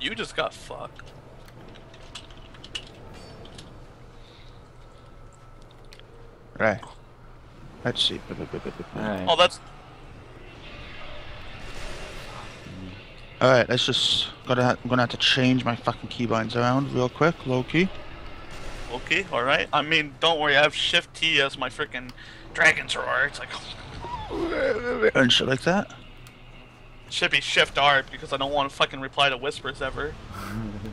You just got fucked.
Right. Let's see.
Alright.
Oh, that's
Alright, let's just. Gotta ha- I'm gonna have to change my fucking keybinds around real quick, low key.
okay. All right. I mean, don't worry. I have Shift T as my freaking Dragon's Roar. It's like
And shit like that.
Should be Shift R because I don't want to fucking reply to whispers ever.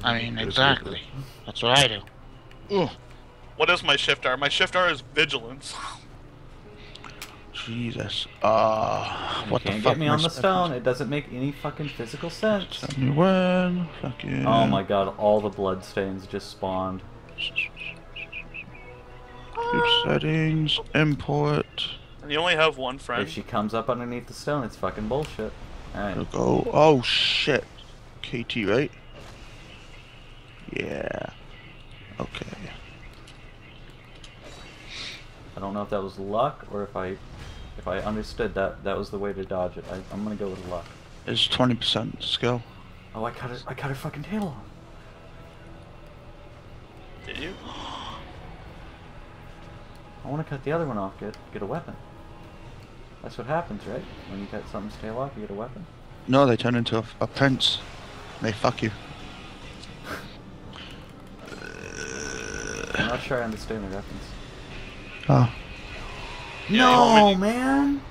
I mean, exactly. That's what I do. Ugh.
What is my Shift R? My Shift R is Vigilance.
Jesus. Uh,
You
what the
can't
fuck?
get me on the stone. It doesn't make any fucking physical sense.
Tell me when. Fucking.
Oh my god, all the blood stains just spawned.
Group settings. Import.
And you only have one friend.
If she comes up underneath the stone, it's fucking bullshit.
Gotta
Alright.
go. Oh shit. KT, right? Yeah. Okay.
I don't know if that was luck or if I if I understood that that was the way to dodge it. I, I'm gonna go with luck.
It's 20% skill.
Oh, I cut it. I cut her fucking tail off.
Did you?
I want to cut the other one off. Get get a weapon. That's what happens, right? When you cut something's tail off, you get a weapon.
No, they turn into a, a prince. They fuck you.
I'm not sure I understand the reference.
Oh.
Yeah, you
no,
me
man.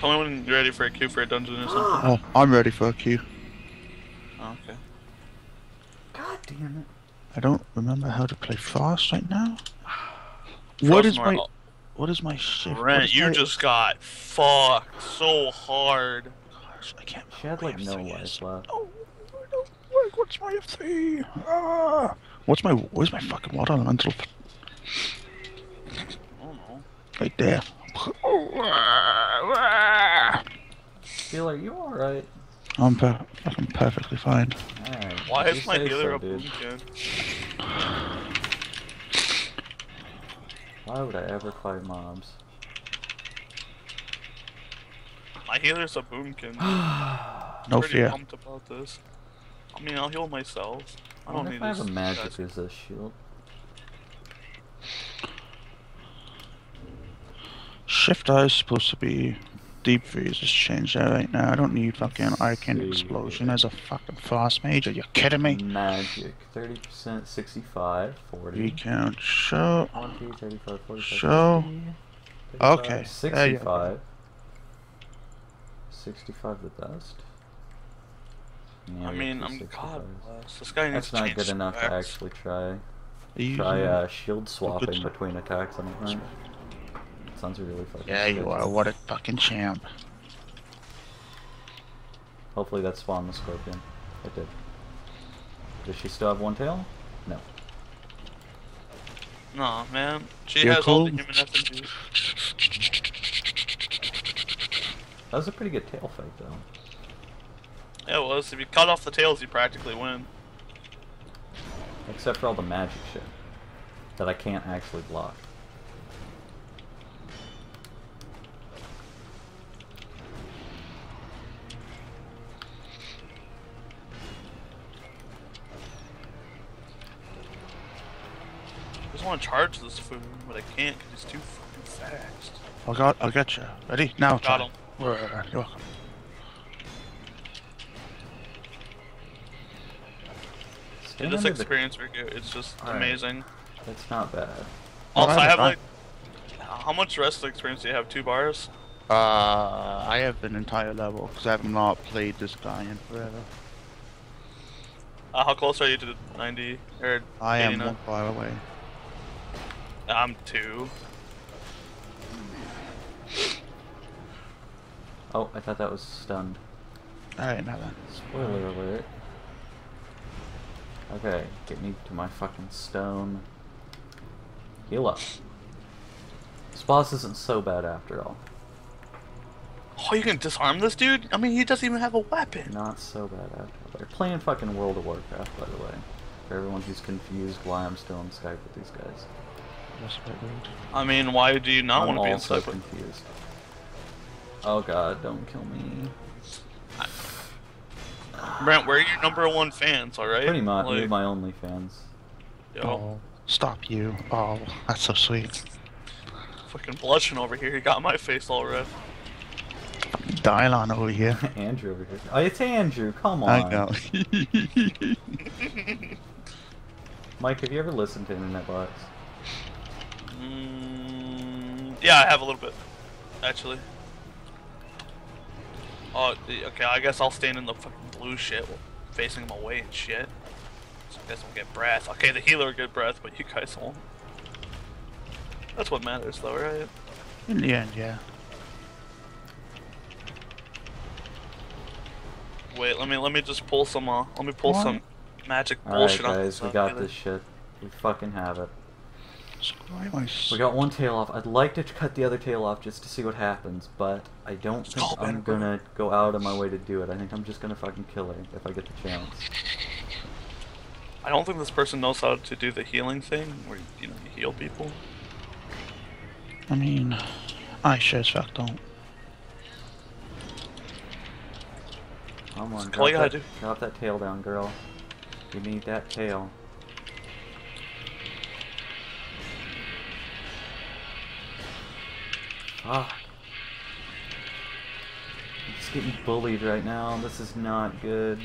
Tell me when you're ready for a queue for a dungeon or something.
Oh, I'm ready for a queue.
oh, okay.
God damn it.
I don't remember how to play fast right now.
Frost
What is my
Normal.
What is my shift?
Brent, you
my-
just got fucked so hard.
Gosh, I can't.
She had like no
my F3
life
is.
left.
Oh, I don't like what's my F3? Ah, what's my where's my fucking water elemental?
I don't know.
Right there.
Feel like you alright?
I'm per- fucking perfectly fine.
Alright.
Why is my
say
healer
so,
a
dude.
Boomkin?
Why would I ever fight mobs?
My healer's a boomkin.
No
Pretty
fear.
pumped about this. I mean, I'll heal myself. I
I
don't need
if I have
this.
a magic as a shield.
Shift I is supposed to be deep freeze. Just change that right now. I don't need fucking arcane explosion as a fucking frost mage. Are you kidding me?
Magic. 30%, 65, 40.
Recount show.
20, 35, 45,
Show.
50,
Okay,
55,
there you
65. 65 the best. Yeah,
I mean, I'm
two
God
65s.
bless. This guy needs
That's not good enough to actually try try uh, shield swapping between attacks on it. Sounds really fucking
Yeah, you are. What a fucking champ.
Hopefully that spawned the scorpion. It did. Does she still have one tail? No.
No, man. She
You're
has all the
cool.
human FNGs.
That was a pretty good tail fight though.
Yeah, it was. If you cut off the tails, you practically win.
Except for all the magic shit. That I can't actually block.
Want to charge this food, but I can't because he's too fucking fast.
I got. I got you. Ready now?
Got
Charlie.
him.
You're welcome.
Staying
Dude, this
under the-
experience we get, it's just
Alright.
amazing.
It's not bad.
Also, I have
fine.
like, how much wrestling experience do you have? Two bars?
Uh, I have an entire level because I have not played this guy in forever.
Uh, how close are you to 90 or
I am
89?
one far away.
I'm two.
Oh, I thought that was stunned.
Alright, now then.
Spoiler alert. Okay, get me to my fucking stone. Heal up. This boss isn't so bad after all.
Oh, you can disarm this dude? I mean, he doesn't even have a weapon.
Not so bad after all. They're playing fucking World of Warcraft, by the way. For everyone who's confused why I'm still on Skype with these guys.
That's a bit rude.
I mean, why do you not
I'm
want to be in
also
Skype
confused. Oh god, don't kill me.
Brent, we're your number one fans, alright?
Pretty much,
Like,
you're my only fans.
yo,
Oh, stop you. Oh, that's so sweet.
fucking blushing over here. He got my face all red.
Dylon over here.
Andrew over here. Oh, it's Andrew. Come on.
I know.
Mike, have you ever listened to Internet Box?
Mm, yeah, I have a little bit, actually. Oh, okay. I guess I'll stand in the fucking blue shit, facing him away and shit. So I guess I'll get breath. Okay, the healer will get breath, but you guys won't. That's what matters, though, right?
In the end, yeah.
Wait, let me let me just pull some. Uh, let me pull
What?
some magic
Alright,
bullshit on
guys, we got
healer.
this shit. We fucking have it.
Screw
We got one tail off. I'd like to cut the other tail off just to see what happens, but I don't think
Skull
I'm gonna go out of my way to do it. I think I'm just gonna fucking kill her if I get the chance.
I don't think this person knows how to do the healing thing, where you know you heal people.
I mean, I sure as fuck don't.
Come on,
That's all
drop
you gotta
that,
do.
drop that tail down, girl. You need that tail. Ah. I'm just getting bullied right now. This is not good.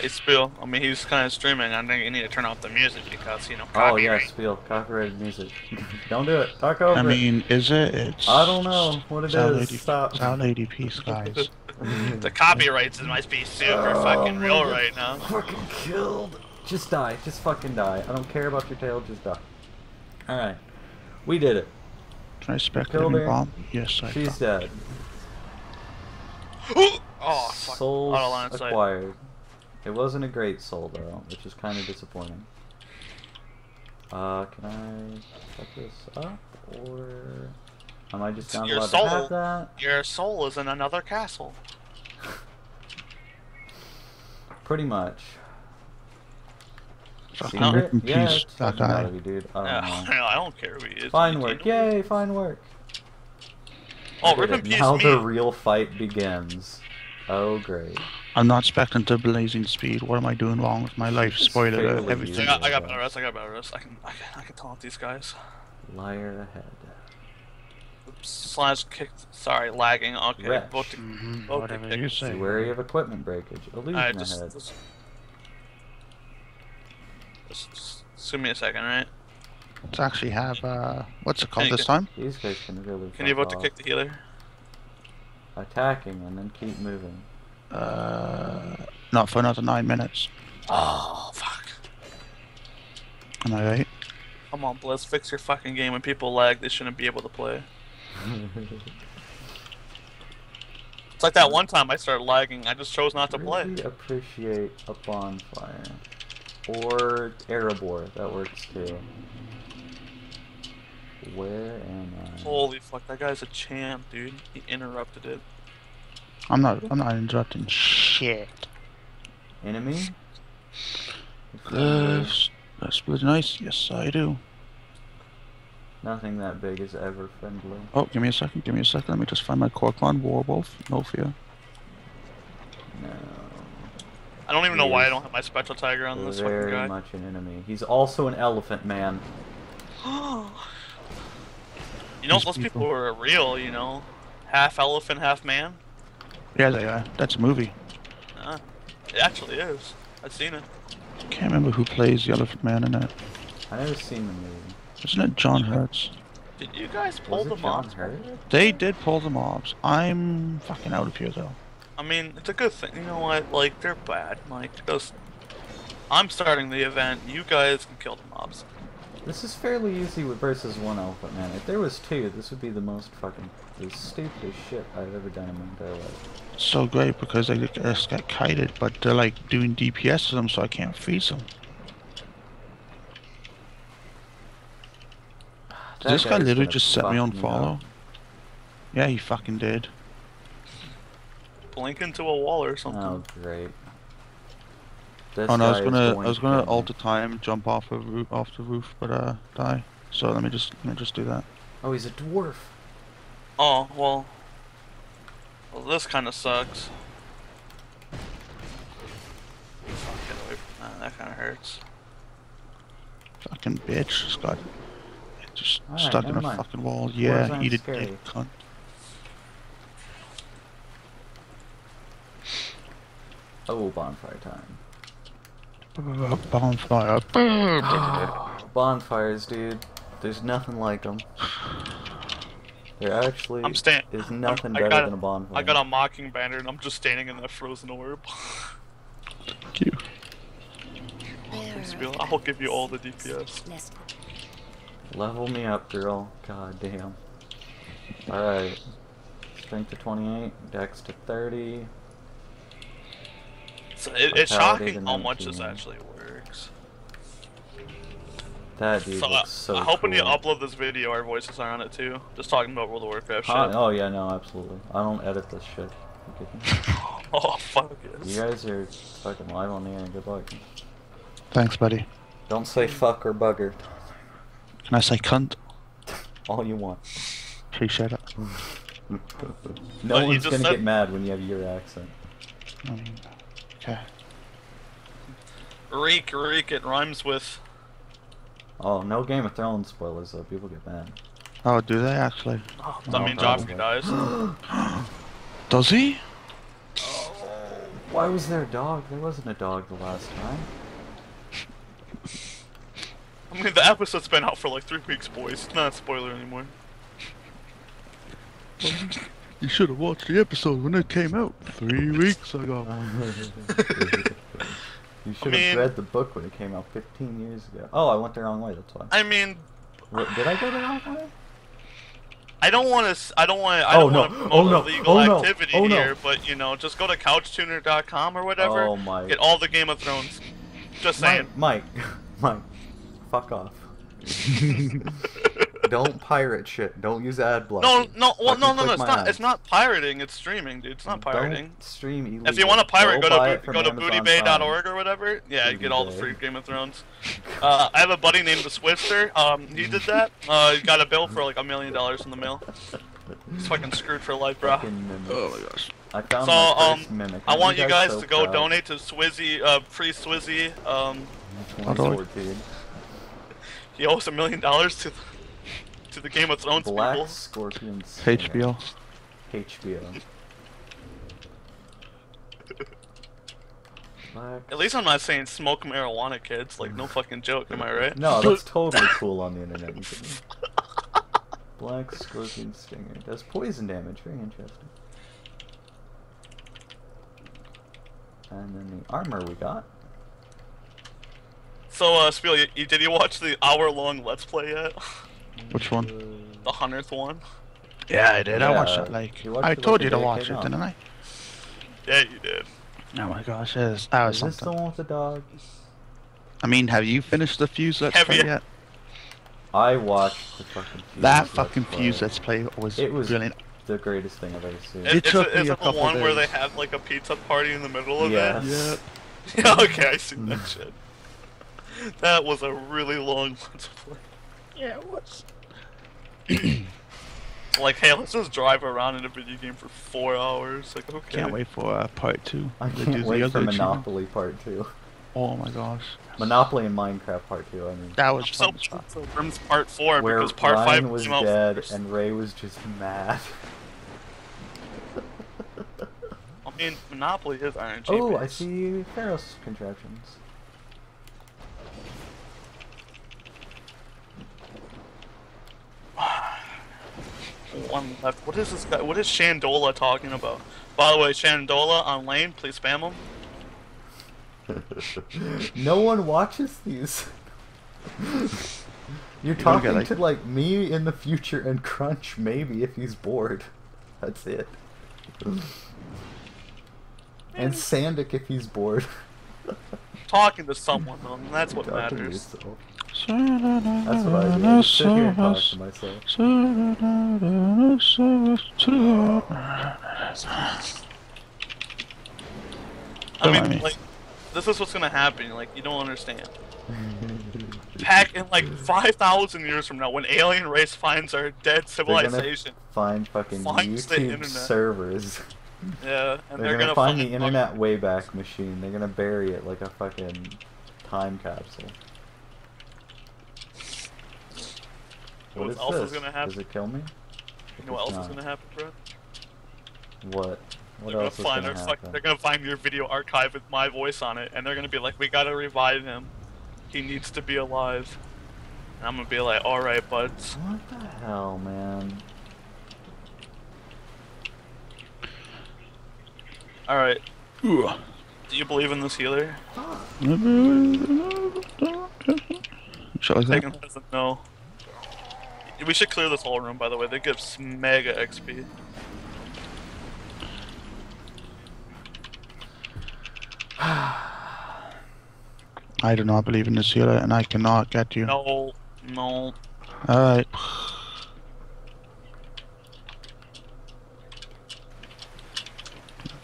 Hey, Spill. I mean, he's kind of streaming. I think you need to turn off the music because you know
Oh yeah,
copyright.
spiel copyrighted music. don't do it. Talk over
I
it.
mean, is it? It's.
I don't know what it
it's our
is.
Lady,
Stop.
It's our Lady guys.
the copyrights must be super
Oh
fucking real
God.
right now.
Fucking killed. Just die. Just fucking die. I don't care about your tail. Just die. All right, we did it.
Can I spec
Killed
living
her.
bomb? Yes, I
She's
thought.
dead.
oh fuck!
Souls
line of sight.
acquired. It wasn't a great soul though, which is kind of disappointing. Uh, can I set this up or am I just
It's
not
your
allowed
soul.
to have that?
Your soul is in another castle.
Pretty much.
Fucking
Secret?
rip in
Yeah,
peace,
it's
that
fucking gotta
guy.
dude. I
Yeah,
don't know.
I don't care who he is.
Fine work.
know?
Yay, fine work.
Oh, rip in peace
Now
me.
the real fight begins. Oh, great.
I'm not expecting to blazing speed. What am I doing wrong with my life? Spoiler
fairly
alert,
I
everything.
easy.
got, I got better rest. I got better rest. I can, I can, I can taunt these guys.
Liar ahead.
Oops, slash kicked. Sorry, lagging. Okay,
Wretch.
vote to,
Mhm,
vote to
whatever
kick.
you
Be
say.
wary of equipment breakage. Illusion
Alright, just,
ahead.
just, just, just, just give me a second, right?
Let's actually have, uh, what's it called this
can-
time?
These guys can really.
Can you
fuck
vote to kick the healer?
Attacking and then keep moving.
Uh, not for another nine minutes.
Oh fuck!
Am I right?
Come on, Blizz, fix your fucking game. When people lag, they shouldn't be able to play. It's like that one time I started lagging. I just chose not to play.
really appreciate a bonfire. Or Erebor, that works too. Where am I?
Holy fuck, that guy's a champ, dude. He interrupted it.
I'm not, I'm not interrupting shit.
Enemy?
Uh, s- uh, split nice? Yes, I do.
Nothing that big is ever friendly.
Oh, give me a second, give me a second. Let me just find my Kor'kron War Wolf. No fear.
No.
I don't even know why I don't have my spectral tiger on this fucking
Very
guy.
much an enemy. He's also an elephant man.
you know,
These
those people
people.
are real, you know. Half elephant, half man.
Yeah, they are. That's a movie.
Uh, it actually is. I've seen it.
Can't remember who plays the Elephant Man in it.
I never seen the movie.
Isn't it John Hurts?
Did you guys pull
Was
the
it John
mobs?
Hurt?
They did pull the mobs. I'm fucking out of here though.
I mean, it's a good thing. You know what? Like, they're bad. Like, those. I'm starting the event. You guys can kill the mobs.
This is fairly easy with versus one elephant man. If there was two, this would be the most fucking the stupidest shit I've ever done in my entire life.
So great because they just got kited, but they're like doing DPS to them, so I can't freeze them. Did
That
this guy literally just set me
fuck
on
up.
follow? Yeah, he fucking did.
Blink into a wall or something.
Oh great. This
oh no, I was gonna,
going
I was gonna
kill me.
alt the time, jump off a roof, off the roof, but uh, die. So let me just, let me just do that.
Oh, he's a dwarf.
Oh, well. Well, this kind of sucks. Fuck, get away from that. That kind of hurts.
Fucking bitch, just got Just
Alright,
stuck in a
mind.
fucking wall. Yeah,
Warzone's
eat it, dick, cunt.
Oh, bonfire time.
Uh, bonfire.
Bonfires, dude. There's nothing like them. There actually
I'm stand-
is nothing
I
better
got-
than a bonfire.
I got a mocking banner and I'm just standing in that frozen orb.
Thank you.
Spiel, I'll give you all the. DPS.
Level me up, girl. God damn. Alright. Strength to 28, dex to 30.
So it, it's shocking how much this actually works.
That dude
So,
looks so
I hope when you upload this video, our voices are on it too. Just talking about World of Warcraft
Huh?
shit.
Oh yeah, no, absolutely. I don't edit this shit. You?
Oh fuck yes.
You guys are fucking live on the air. Good luck.
Thanks, buddy.
Don't say fuck or bugger.
Can I say cunt?
All you want.
Appreciate it.
no
But
one's gonna
said-
get mad when you have your accent.
I mean, okay.
Reek, reek. It rhymes with.
Oh, no Game of Thrones spoilers though. People get mad.
Oh, do they actually?
Oh,
Oh,
that means
probably.
Joffrey dies.
Does he?
Why was there a dog? There wasn't a dog the last time.
I mean, the episode's been out for like three weeks, boys. It's not a spoiler anymore.
You should have watched the episode when it came out three weeks ago.
you should
mean-
have read the book when it came out 15 years ago. Oh, I went the wrong way. That's why.
I mean,
Wait, did I go the wrong way?
I don't want to. I don't want. I
Oh,
don't
no.
want to promote
Oh, no.
illegal
Oh, no.
activity
Oh, no.
here, but you know, just go to CouchTuner.com or whatever.
Oh my.
Get all the Game of Thrones. Just saying.
Mike, Mike, Mike, fuck off. Don't pirate shit. Don't use ad block.
No, no, well, no, no, no. It's not.
ads.
It's not pirating. It's streaming, dude. It's not pirating.
Don't stream illegal.
If you want to pirate, go,
buy
to
it
bo-
from
go to bootybay.org or whatever. Yeah, you get all the free Game of Thrones. Uh, I have a buddy named the Swifter. Um, he did that. Uh, he got a bill for like a million dollars in the mail. He's fucking screwed for life, bro.
Oh my gosh.
I found
So,
my
um,
mimic.
I
Aren't
want you guys
so
to go
proud?
donate to Swizzy, uh, free Swizzy. Um,
How do I-
2014.
he owes a million dollars to the, to the Game of Thrones
Black
people.
Scorpion. Stinger.
HBO.
HBO.
At least I'm not saying smoke marijuana, kids. Like, no fucking joke, am I right?
No, that's totally cool on the internet. you kidding? Black Scorpion Stinger. Does poison damage. Very interesting. And then the armor we got.
So, uh, Spiel, you, you, did you watch the hour-long Let's Play yet?
Which one?
the hundredth one?
Yeah, I did. I watched it like
watched
I
it
told you to
day it
watch it,
out.
didn't I?
Yeah, you did.
Oh my gosh, it is, that was
Is this the
something.
one with the dog?
I mean, have you finished the Fuse Let's
Have
Play
you?
yet?
I watched the fucking Fuse
That
Let's
fucking
Play.
Fuse Let's Play was,
It was
brilliant.
the greatest thing I've ever seen.
It
Is, is,
took
it-
me
is
a
it the
couple
one where they
days.
had like a pizza party in the middle of
Yes.
it? Yeah, okay, I seen that mm. shit. That was a really long Let's Play.
Yeah, it was.
Like, hey, let's just drive around in a video game for four hours. Like, okay.
Can't wait for uh, part two.
I
They
can't
do
wait for
other achievement.
Monopoly Part 2.
Oh my gosh,
Monopoly and Minecraft Part 2, I mean.
that was
I'm so
fun. as fuck.
Worms Part 4
Where
because Part
Ryan
5
was
came
dead
first.
and Ray was just mad.
I mean, Monopoly is RNG.
oh, I see Pharros' contraptions.
One left. What is this guy? What is Shandola talking about? By the way, Shandola on lane, please spam him.
no one watches these. You're talking
get, like-
to like me in the future and Crunch maybe if he's bored. That's it. and hmm. Sandic if he's bored.
Talking to someone, though, and that's what
Talk to
matters.
Yourself. That's what I do. I just sit here and talk to myself.
I mean, like, this is what's gonna happen. Like, you don't understand. Pack in like 5,000 years from now, when alien race finds our dead
gonna-
civilization,
Find fucking
Finds the
YouTube
internet.
servers.
yeah, and
They're,
they're,
gonna, find the
fucking-
internet wayback machine. They're gonna bury it like a fucking time capsule.
You know
What
what
is
else
this?
is gonna happen?
Does it kill me?
You know what else is gonna happen, bro?
What? What
They're gonna
else is
find
gonna
their fuck-
happen?
they're gonna find your video archive with my voice on it, and they're gonna be like, "We gotta revive him. He needs to be alive." And I'm gonna be like, "All right, buds."
What the hell, man?
All right.
Ooh.
Do you believe in this healer?
Shall I say?
Tegan doesn't know. We should clear this whole room, by the way. They give mega XP.
I do not believe in this healer, and I cannot get you.
No, no.
Alright.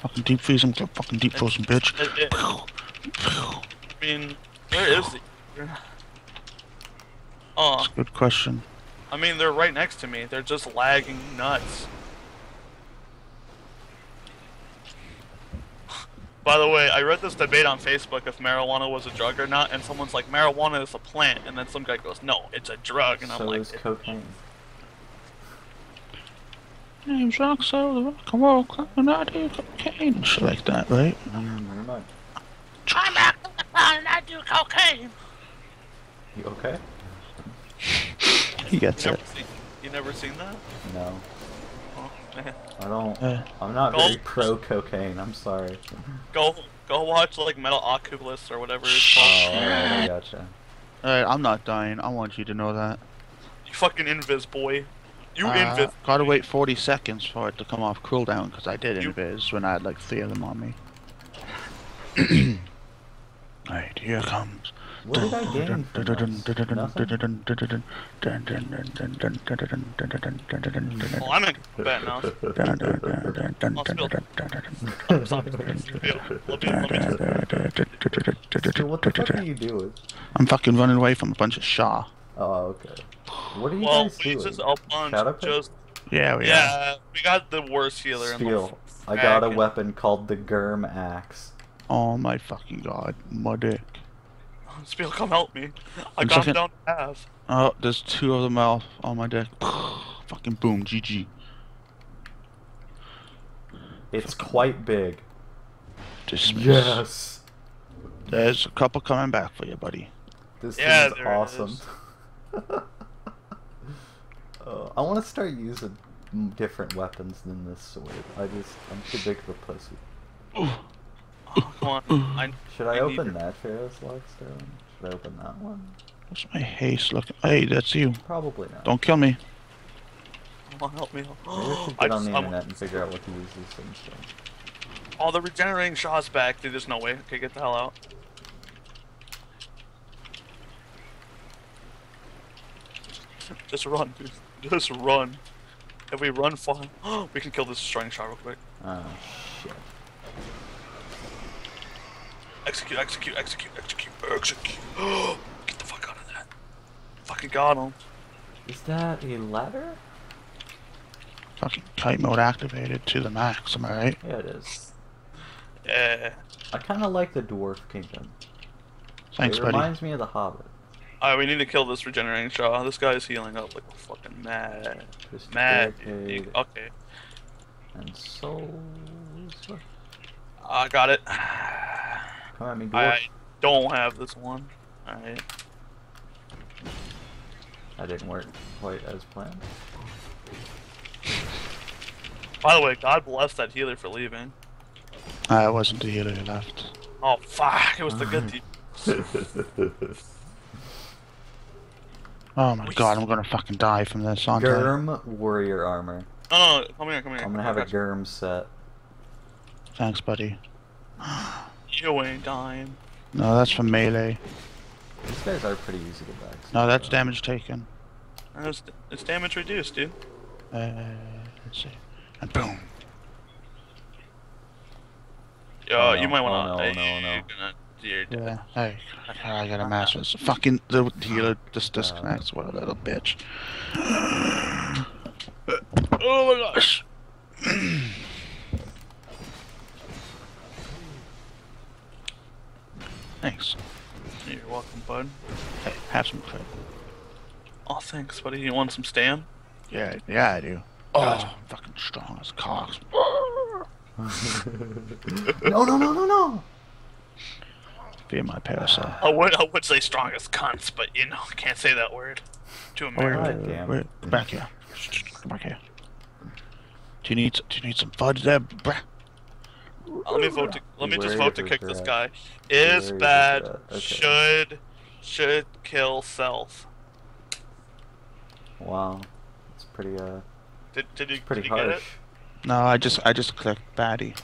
Fucking deep freeze him, fucking deep frozen bitch.
It- it- I mean, where is he? Oh,
Good question.
I mean, they're right next to me. They're just lagging nuts. By the way, I read this debate on Facebook if marijuana was a drug or not, and someone's like, marijuana is a plant, and then some guy goes, no, it's a drug, and I'm like...
so is cocaine.
Name's rock so the rock and roll, climbing out of cocaine. and Shit like that, right?
Mm, never mind.
Try back and I do cocaine.
You okay?
He gets
you
it.
seen, you never seen that?
No.
Oh, man.
I don't.
Uh,
I'm not
Go.
very pro cocaine. I'm sorry.
Go, go watch, like, Metalocalypse or whatever it's
Oh,
called.
alright, I gotcha.
Alright, I'm not dying. I want you to know that.
You fucking invis boy. You
Uh,
invis.
Gotta wait 40 seconds for it to come off cooldown, because I did
You-
invis when I had like three of them on me. Alright, here comes.
What did I gain from this?
Well, I'm in combat now.
So what the fuck are you doing?
I'm fucking running away from a bunch of Shaw.
Oh, okay. What are you
Well,
guys
we
doing?
just a bunch.
Shadow Pit?
Just
Yeah, we are.
yeah, we got the worst healer in the
Spiel. I got a weapon called the Gyrm Axe.
Oh my fucking god, my dick.
Spiel, come help me. I
I'm
got him
second-
down to half.
Oh, there's two of them out on my deck. fucking boom, GG.
It's quite big.
Dismiss.
Yes.
There's a couple coming back for you, buddy.
This
Yeah,
thing's
there
awesome.
is.
uh, I want to start using different weapons than this sword. I just, I'm too big of a pussy.
On. I,
Should I,
I
open that Pharros' Lockstone? Should I open that one?
What's my haste looking? Hey, that's you.
Probably not.
Don't kill me.
come on, help me.
Maybe I should
I
get on
just-
the
I'm-
internet and figure out what to use these things for.
Oh, the regenerating Shaw's back. Dude, there's no way. Okay, get the hell out. Just run, dude. Just run. If we run far, we can kill this destroying Shaw real quick.
Oh, shit.
Execute, execute, execute, execute, execute. Get the fuck out of that. Fucking got him.
Is that a ladder?
Fucking kite mode activated to the max, am I right?
Yeah, it is.
Yeah.
I kind of like the Dwarf Kingdom.
Thanks,
it
buddy.
reminds me of the Hobbit.
Alright, we need to kill this regenerating Shaw. This guy's healing up like a fucking mad.
Just
Mad.
barricade
Okay.
and so.
I got it.
Come at me, dwarf.
I don't have this one. Alright.
That didn't work quite as planned.
By the way, God bless that healer for leaving.
I wasn't the healer who left.
Oh fuck, it was the good team.
Oh my
We
god, I'm gonna fucking die from this, aren't I?
Gyrm warrior armor.
No, no, no, come here, come here.
I'm gonna have a Gyrm set.
Thanks, buddy.
You ain't dying.
No, that's for melee.
These guys are pretty easy to back.
No, that's damage taken.
And It's, it's damage reduced, dude.
Uh, let's see. And boom.
Yo,
Oh,
you
no.
might
Oh,
wanna.
no,
hey,
no, no.
You're gonna, you're.
Yeah. Hey, I got a master. It's Fucking the healer just disconnects. What a little bitch. oh my gosh. Thanks.
You're welcome, bud.
Hey, have some credit.
Oh, thanks, buddy. You want some stam?
Yeah, yeah, I do. Oh, I'm fucking strong as cocks.
no, no, no, no, no.
Be my parasol.
I would, I would say strongest cunts, but you know, can't say that word. to
Oh, wait, wait,
damn
wait, come back here. Come back here. Do you need? Do you need some fudge there, bruh?
Let me vote. To, let me just vote to kick this guy. Is
wary of the
bad.
Okay.
Should should kill self.
Wow, it's pretty uh,
Did did you,
pretty
did you get it?
harsh.
No, I just, I just clicked baddie.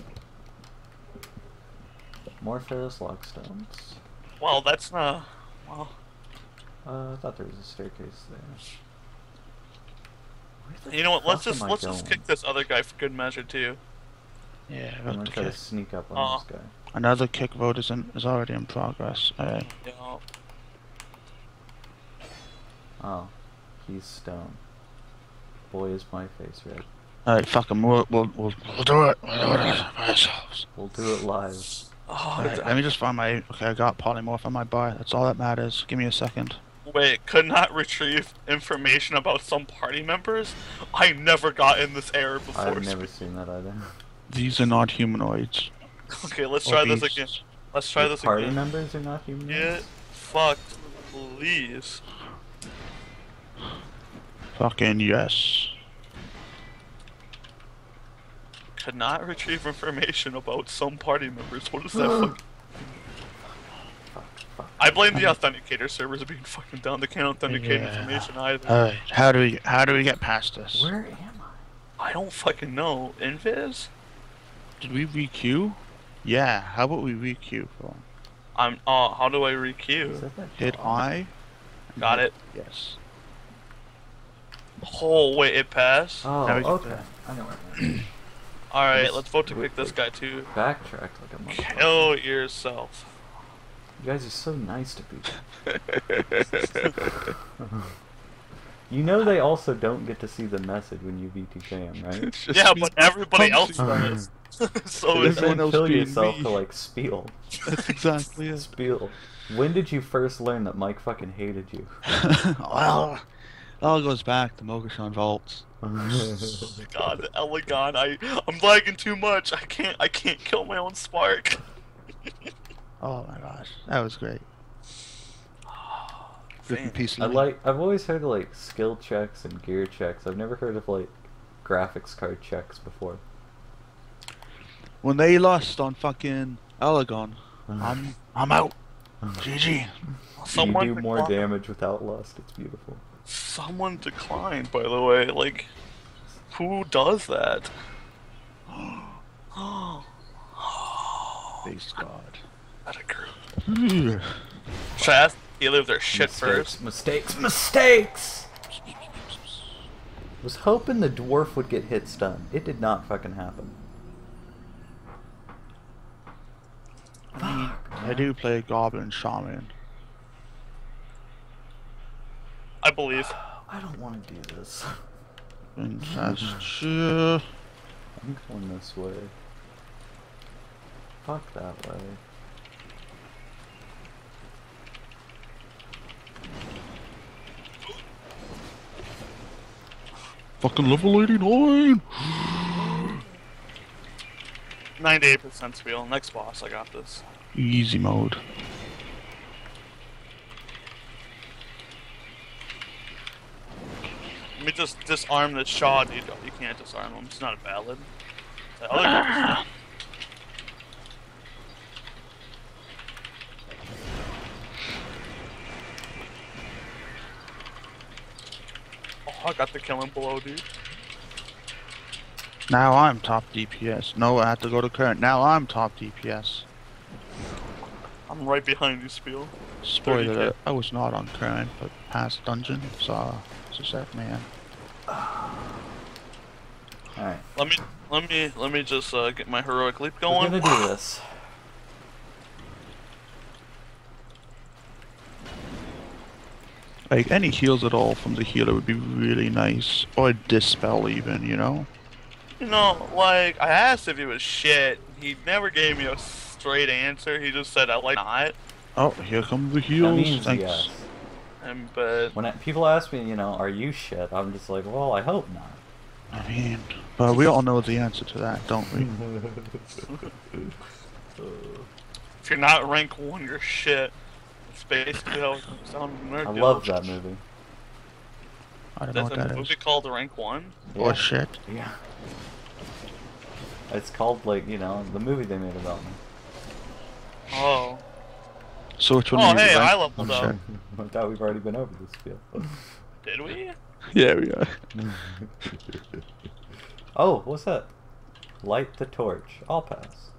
Morpheus lockstones.
Well, that's not. Well,
Uh, I thought there was a staircase there. The
you know what? Let's just let's just kick this other guy for good measure too.
Yeah,
I'm gonna try to sneak up on
Uh.
this guy.
Another kick vote is in, is already in progress.
You
Oh, he's stone. Boy, is my face red.
alright, fuck him. We'll, we'll, we'll, we'll do it. We'll do it by ourselves.
We'll do it live.
oh,
Alright, let me just find my. Okay, I got polymorph on my bar. That's all that matters. Give me a second.
wait, could not retrieve information about some party members. I never got in this error before.
I've never seen that either.
These are not humanoids.
Okay, let's
or
try this again. Let's try
The
this
party
again.
members are not humanoids.
Get fucked, please.
Fucking yes.
Could not retrieve information about some party members. What is that? fuck?
Fuck, fuck.
I blame the authenticator servers being fucking down. They can't authenticate
Yeah.
information either.
Alright, how do we, how do we get past this?
Where am I?
I don't fucking know. Invis?
Did we requeue? Yeah, how about we requeue for
I'm. Uh, how do I requeue?
that that
Hit
dog?
I?
Got it.
Yes.
Oh wait, it passed.
Oh,
Now we get
okay.
that.
I know where I am.
All right, let's vote to
Wait,
pick this guy too.
Backtracked like a motherfucker.
Kill yourself.
You guys are so nice to people. you know they also don't get to see the message when you VTK them, right?
Yeah, but everybody else does.
Them.
so
You
it's,
everyone
then
else
kill
being
yourself
me.
to like spiel.
That's exactly it.
Spiel. When did you first learn that Mike fucking hated you?
well, it all goes back to Mogu'shan Vaults.
God, Elegon, I I'm lagging too much. I can't I can't kill my own spark.
Oh my gosh, that was great. Good and
Fan.
peace.
I like. I've always heard of like skill checks and gear checks. I've never heard of like graphics card checks before.
When they lost on fucking Elegon, mm-hmm. I'm I'm out. Mm-hmm. GG.
Someone
you do more
declined-
damage without lust. It's beautiful.
Someone declined, by the way. Like, who does that?
Base God.
That a group. Should I ask either of their shit
mistakes,
first?
mistakes, mistakes. Was hoping the dwarf would get hit stun. It did not fucking happen.
I mean, I do play Goblin Shaman.
I believe.
I don't want to do this.
And that's uh,
I'm going this way. Fuck that way.
fucking level 89.
98% spiel. Next boss, I got this.
Easy mode.
Let me just disarm this Shaw, dude. You can't disarm him. It's not a ballad. The other ah. guy. Oh, I got the killing blow, dude.
Now I'm top DPS. No, I have to go to current. Now I'm top DPS.
I'm right behind you, Spiel.
Spoiler alert, I was not on current, but past dungeon, so it's a set man.
Alright.
Let me, let me, let me just uh, get my heroic leap
We're
going.
gonna do this.
Like any heals at all from the healer would be really nice, or dispel even, you know.
You know, like I asked if he was shit. He never gave me a straight answer. He just said I like not.
Oh, here come the
That
heals.
means
Thanks.
yes.
him, but
When I, people ask me, you know, are you shit? I'm just like, well, I hope not.
I mean, but we all know the answer to that, don't we?
if you're not rank one, you're shit. It's basically how it comes down to
I love that movie.
I don't know
There's
what
a
that
movie
is.
called Rank One.
Oh shit.
Yeah. It's called like you know the movie they made about me.
Oh,
So which one?
Oh, hey,
rank-
I leveled
Oh,
up.
I thought we've already been over this field.
did we?
Yeah, we are.
oh, what's that? Light the torch. I'll pass.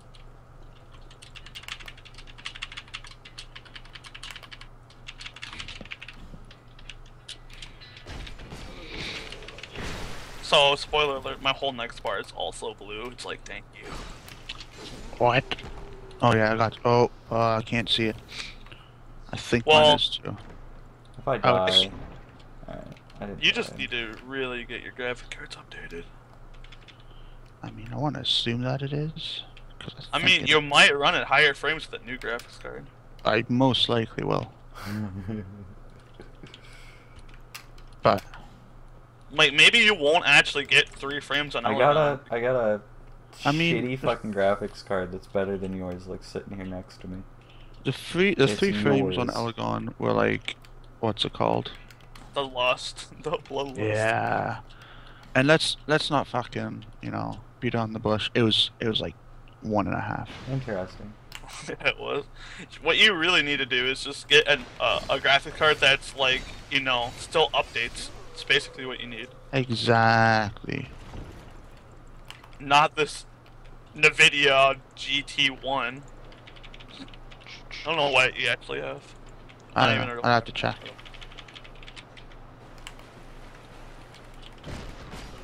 So, spoiler alert, my whole next bar is also blue. It's like, thank you.
What? Oh yeah, I got. Oh, uh, I can't see it. I think
Well-
mine is too.
If I
Oh,
die,
it's-
alright. I didn't
You just need to really get your graphic cards updated.
I mean, I want to assume that it is. 'cause
I
think
mean,
it-
you might run at higher frames with a new graphics card.
I most likely will. But
Like, maybe you won't actually get three frames on
I got a I got a
I mean,
shitty
the-
fucking graphics card that's better than yours, like sitting here next to me.
the three, the
It's
three frames on
noise.
Elegon were like, what's it called?
The Lust. The Bloodlust.
Yeah. And let's let's not fucking you know beat on the bush. It was it was like one and a half.
Interesting.
it was. What you really need to do is just get an, uh, a graphic card that's like, you know, still updates. It's basically what you need.
Exactly.
Not this NVIDIA GT1. I don't know what you actually have.
I don't
even
know. I'll have to check.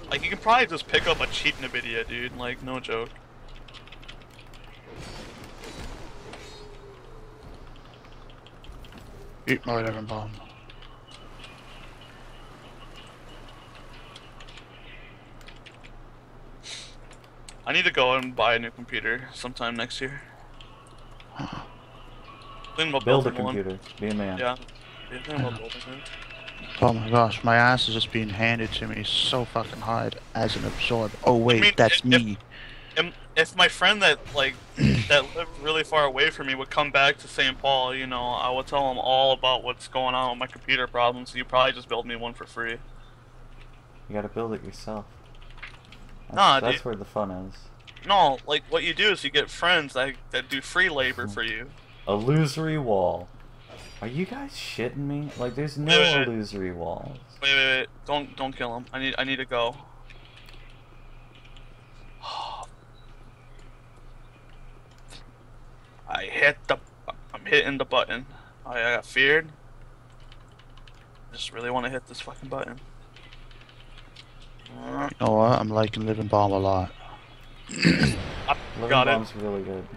Like, you can probably just pick up a cheap NVIDIA, dude. Like, no joke.
Eat my lemon bomb.
I need to go and buy a new computer sometime next year. Think about
Build a
building one.
computer. Be a man.
Yeah. Yeah, think about building one.
Oh my gosh, my ass is just being handed to me so fucking hard as an absorb. Oh wait,
mean,
that's
if-
me.
If, if my friend that like that lived really far away from me would come back to St. Paul, you know, I would tell him all about what's going on with my computer problems. So you probably just build me one for free.
You gotta build it yourself. That's,
Nah,
that's
dude.
where the fun is.
No, like what you do is you get friends that that do free labor for you.
Illusory wall. Are you guys shitting me? Like, there's no
Wait, wait,
illusory walls.
Wait, wait, wait! Don't don't kill him. I need I need to go. I hit the. I'm hitting the button. Oh, I, I got feared. I just really want to hit this fucking button.
You know what? I'm liking Living Bomb a lot.
Living
Got
Bomb's it. really good.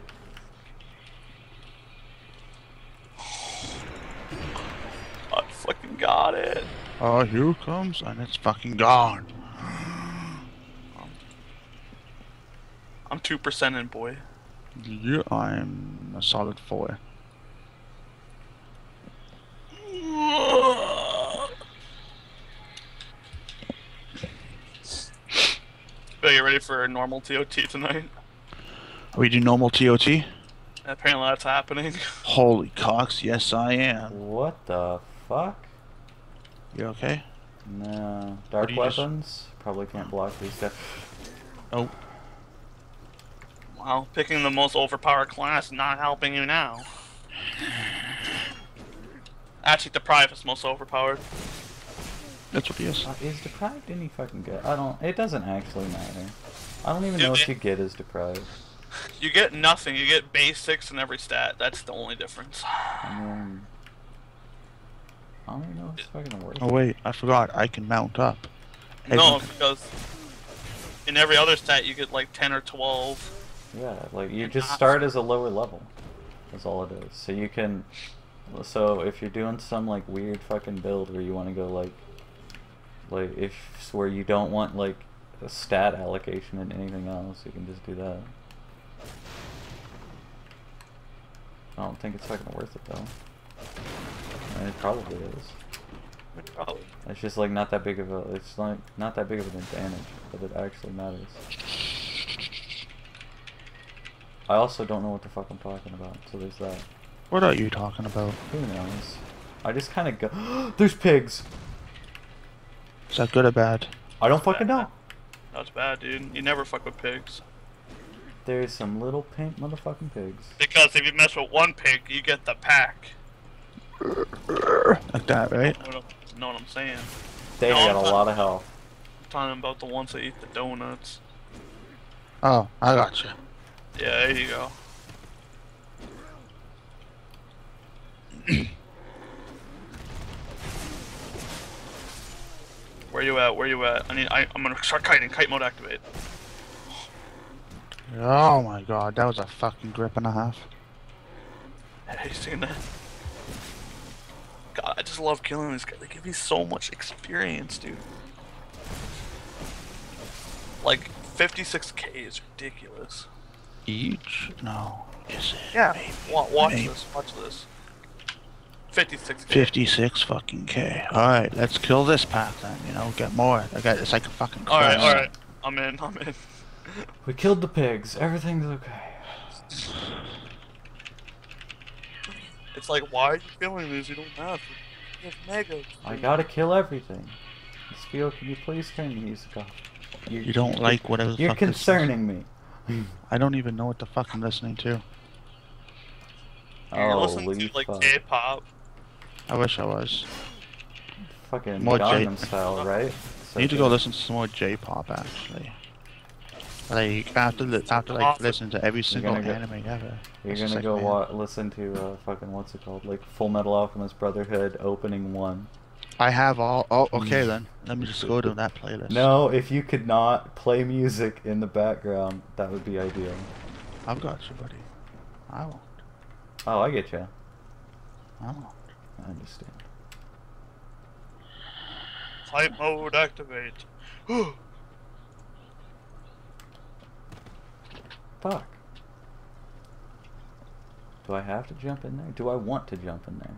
I fucking got it.
Oh, uh, here it comes, and it's fucking gone.
I'm 2% in, boy.
Yeah, I'm a solid 4.
Are you ready for a normal TOT tonight?
We do normal TOT?
Apparently that's happening.
Holy cocks, yes I am.
What the fuck?
You okay?
No. Dark
weapons? Just...
Probably can't block these guys.
Oh.
Wow, picking the most overpowered class not helping you now. Actually, the private's most overpowered
that's what he is.
Uh, is deprived any fucking good? I don't. It doesn't actually matter. I don't even
Dude,
know if you get as deprived.
You get nothing. You get basics in every stat. That's the only difference.
I mean, I don't even know if it's fucking worth
Oh wait, I forgot. I can mount up.
No,
Everyone-
because in every other stat you get like 10 or 12.
Yeah, like you just start as a lower level. That's all it is. So you can. So if you're doing some like weird fucking build where you want to go like, like if where you don't want like a stat allocation and anything else, you can just do that. I don't think it's fucking worth it though. I mean, it probably is.
Probably.
It's just like not that big of a. It's like not that big of an advantage, but it actually matters. I also don't know what the fuck I'm talking about, so there's that.
What are you talking about?
Who knows? I just kind of go. there's pigs.
Is that good or bad?
I don't fucking know.
That's bad, dude. You never fuck with pigs.
There's some little pink motherfucking pigs.
Because if you mess with one pig, you get the pack.
Like that, right?
You know, what- know what I'm saying?
They
No,
got a lot of health.
I'm talking about the ones that eat the donuts.
Oh, I got you.
Yeah, there you go. Where you at? Where you at? I need. I, I'm gonna start kiting. Kite mode activate.
Oh my god, that was a fucking grip and a half.
Have you seen that? God, I just love killing these guys. They give me so much experience, dude. Like 56k is ridiculous.
Each? No. Is it?
Yeah. Wa- watch
Maybe.
this. Watch this. 56k.
56 fucking K. Alright, let's kill this path then, you know, get more. I got it's like a fucking
Alright, alright. I'm in. I'm in.
We killed the pigs. Everything's okay.
It's like, why are you killing these? You don't have to. You have mega.
I gotta kill everything. Spio, can you please turn the music off? You,
You don't like whatever the
You're
fuck this is.
concerning me.
I don't even know what the fuck I'm listening to.
You're
Oh,
listening to like oh,
fuck.
K-pop.
I wish I was.
Fucking
More J-
style, right?
I need to go listen to some more J-pop actually. Like after li- after like
Awesome.
listening to every single
go-
anime ever.
You're
it's
gonna
like,
go wa- listen to uh, fucking what's it called? Like Full Metal Alchemist Brotherhood opening one.
I have all. Oh, okay then. Let me just go to that playlist.
No, if you could not play music in the background, that would be ideal.
I've got you, buddy. I won't.
Oh, I get you.
I won't.
I understand.
Fight mode activate.
Fuck. Do I have to jump in there? Do I want to jump in there?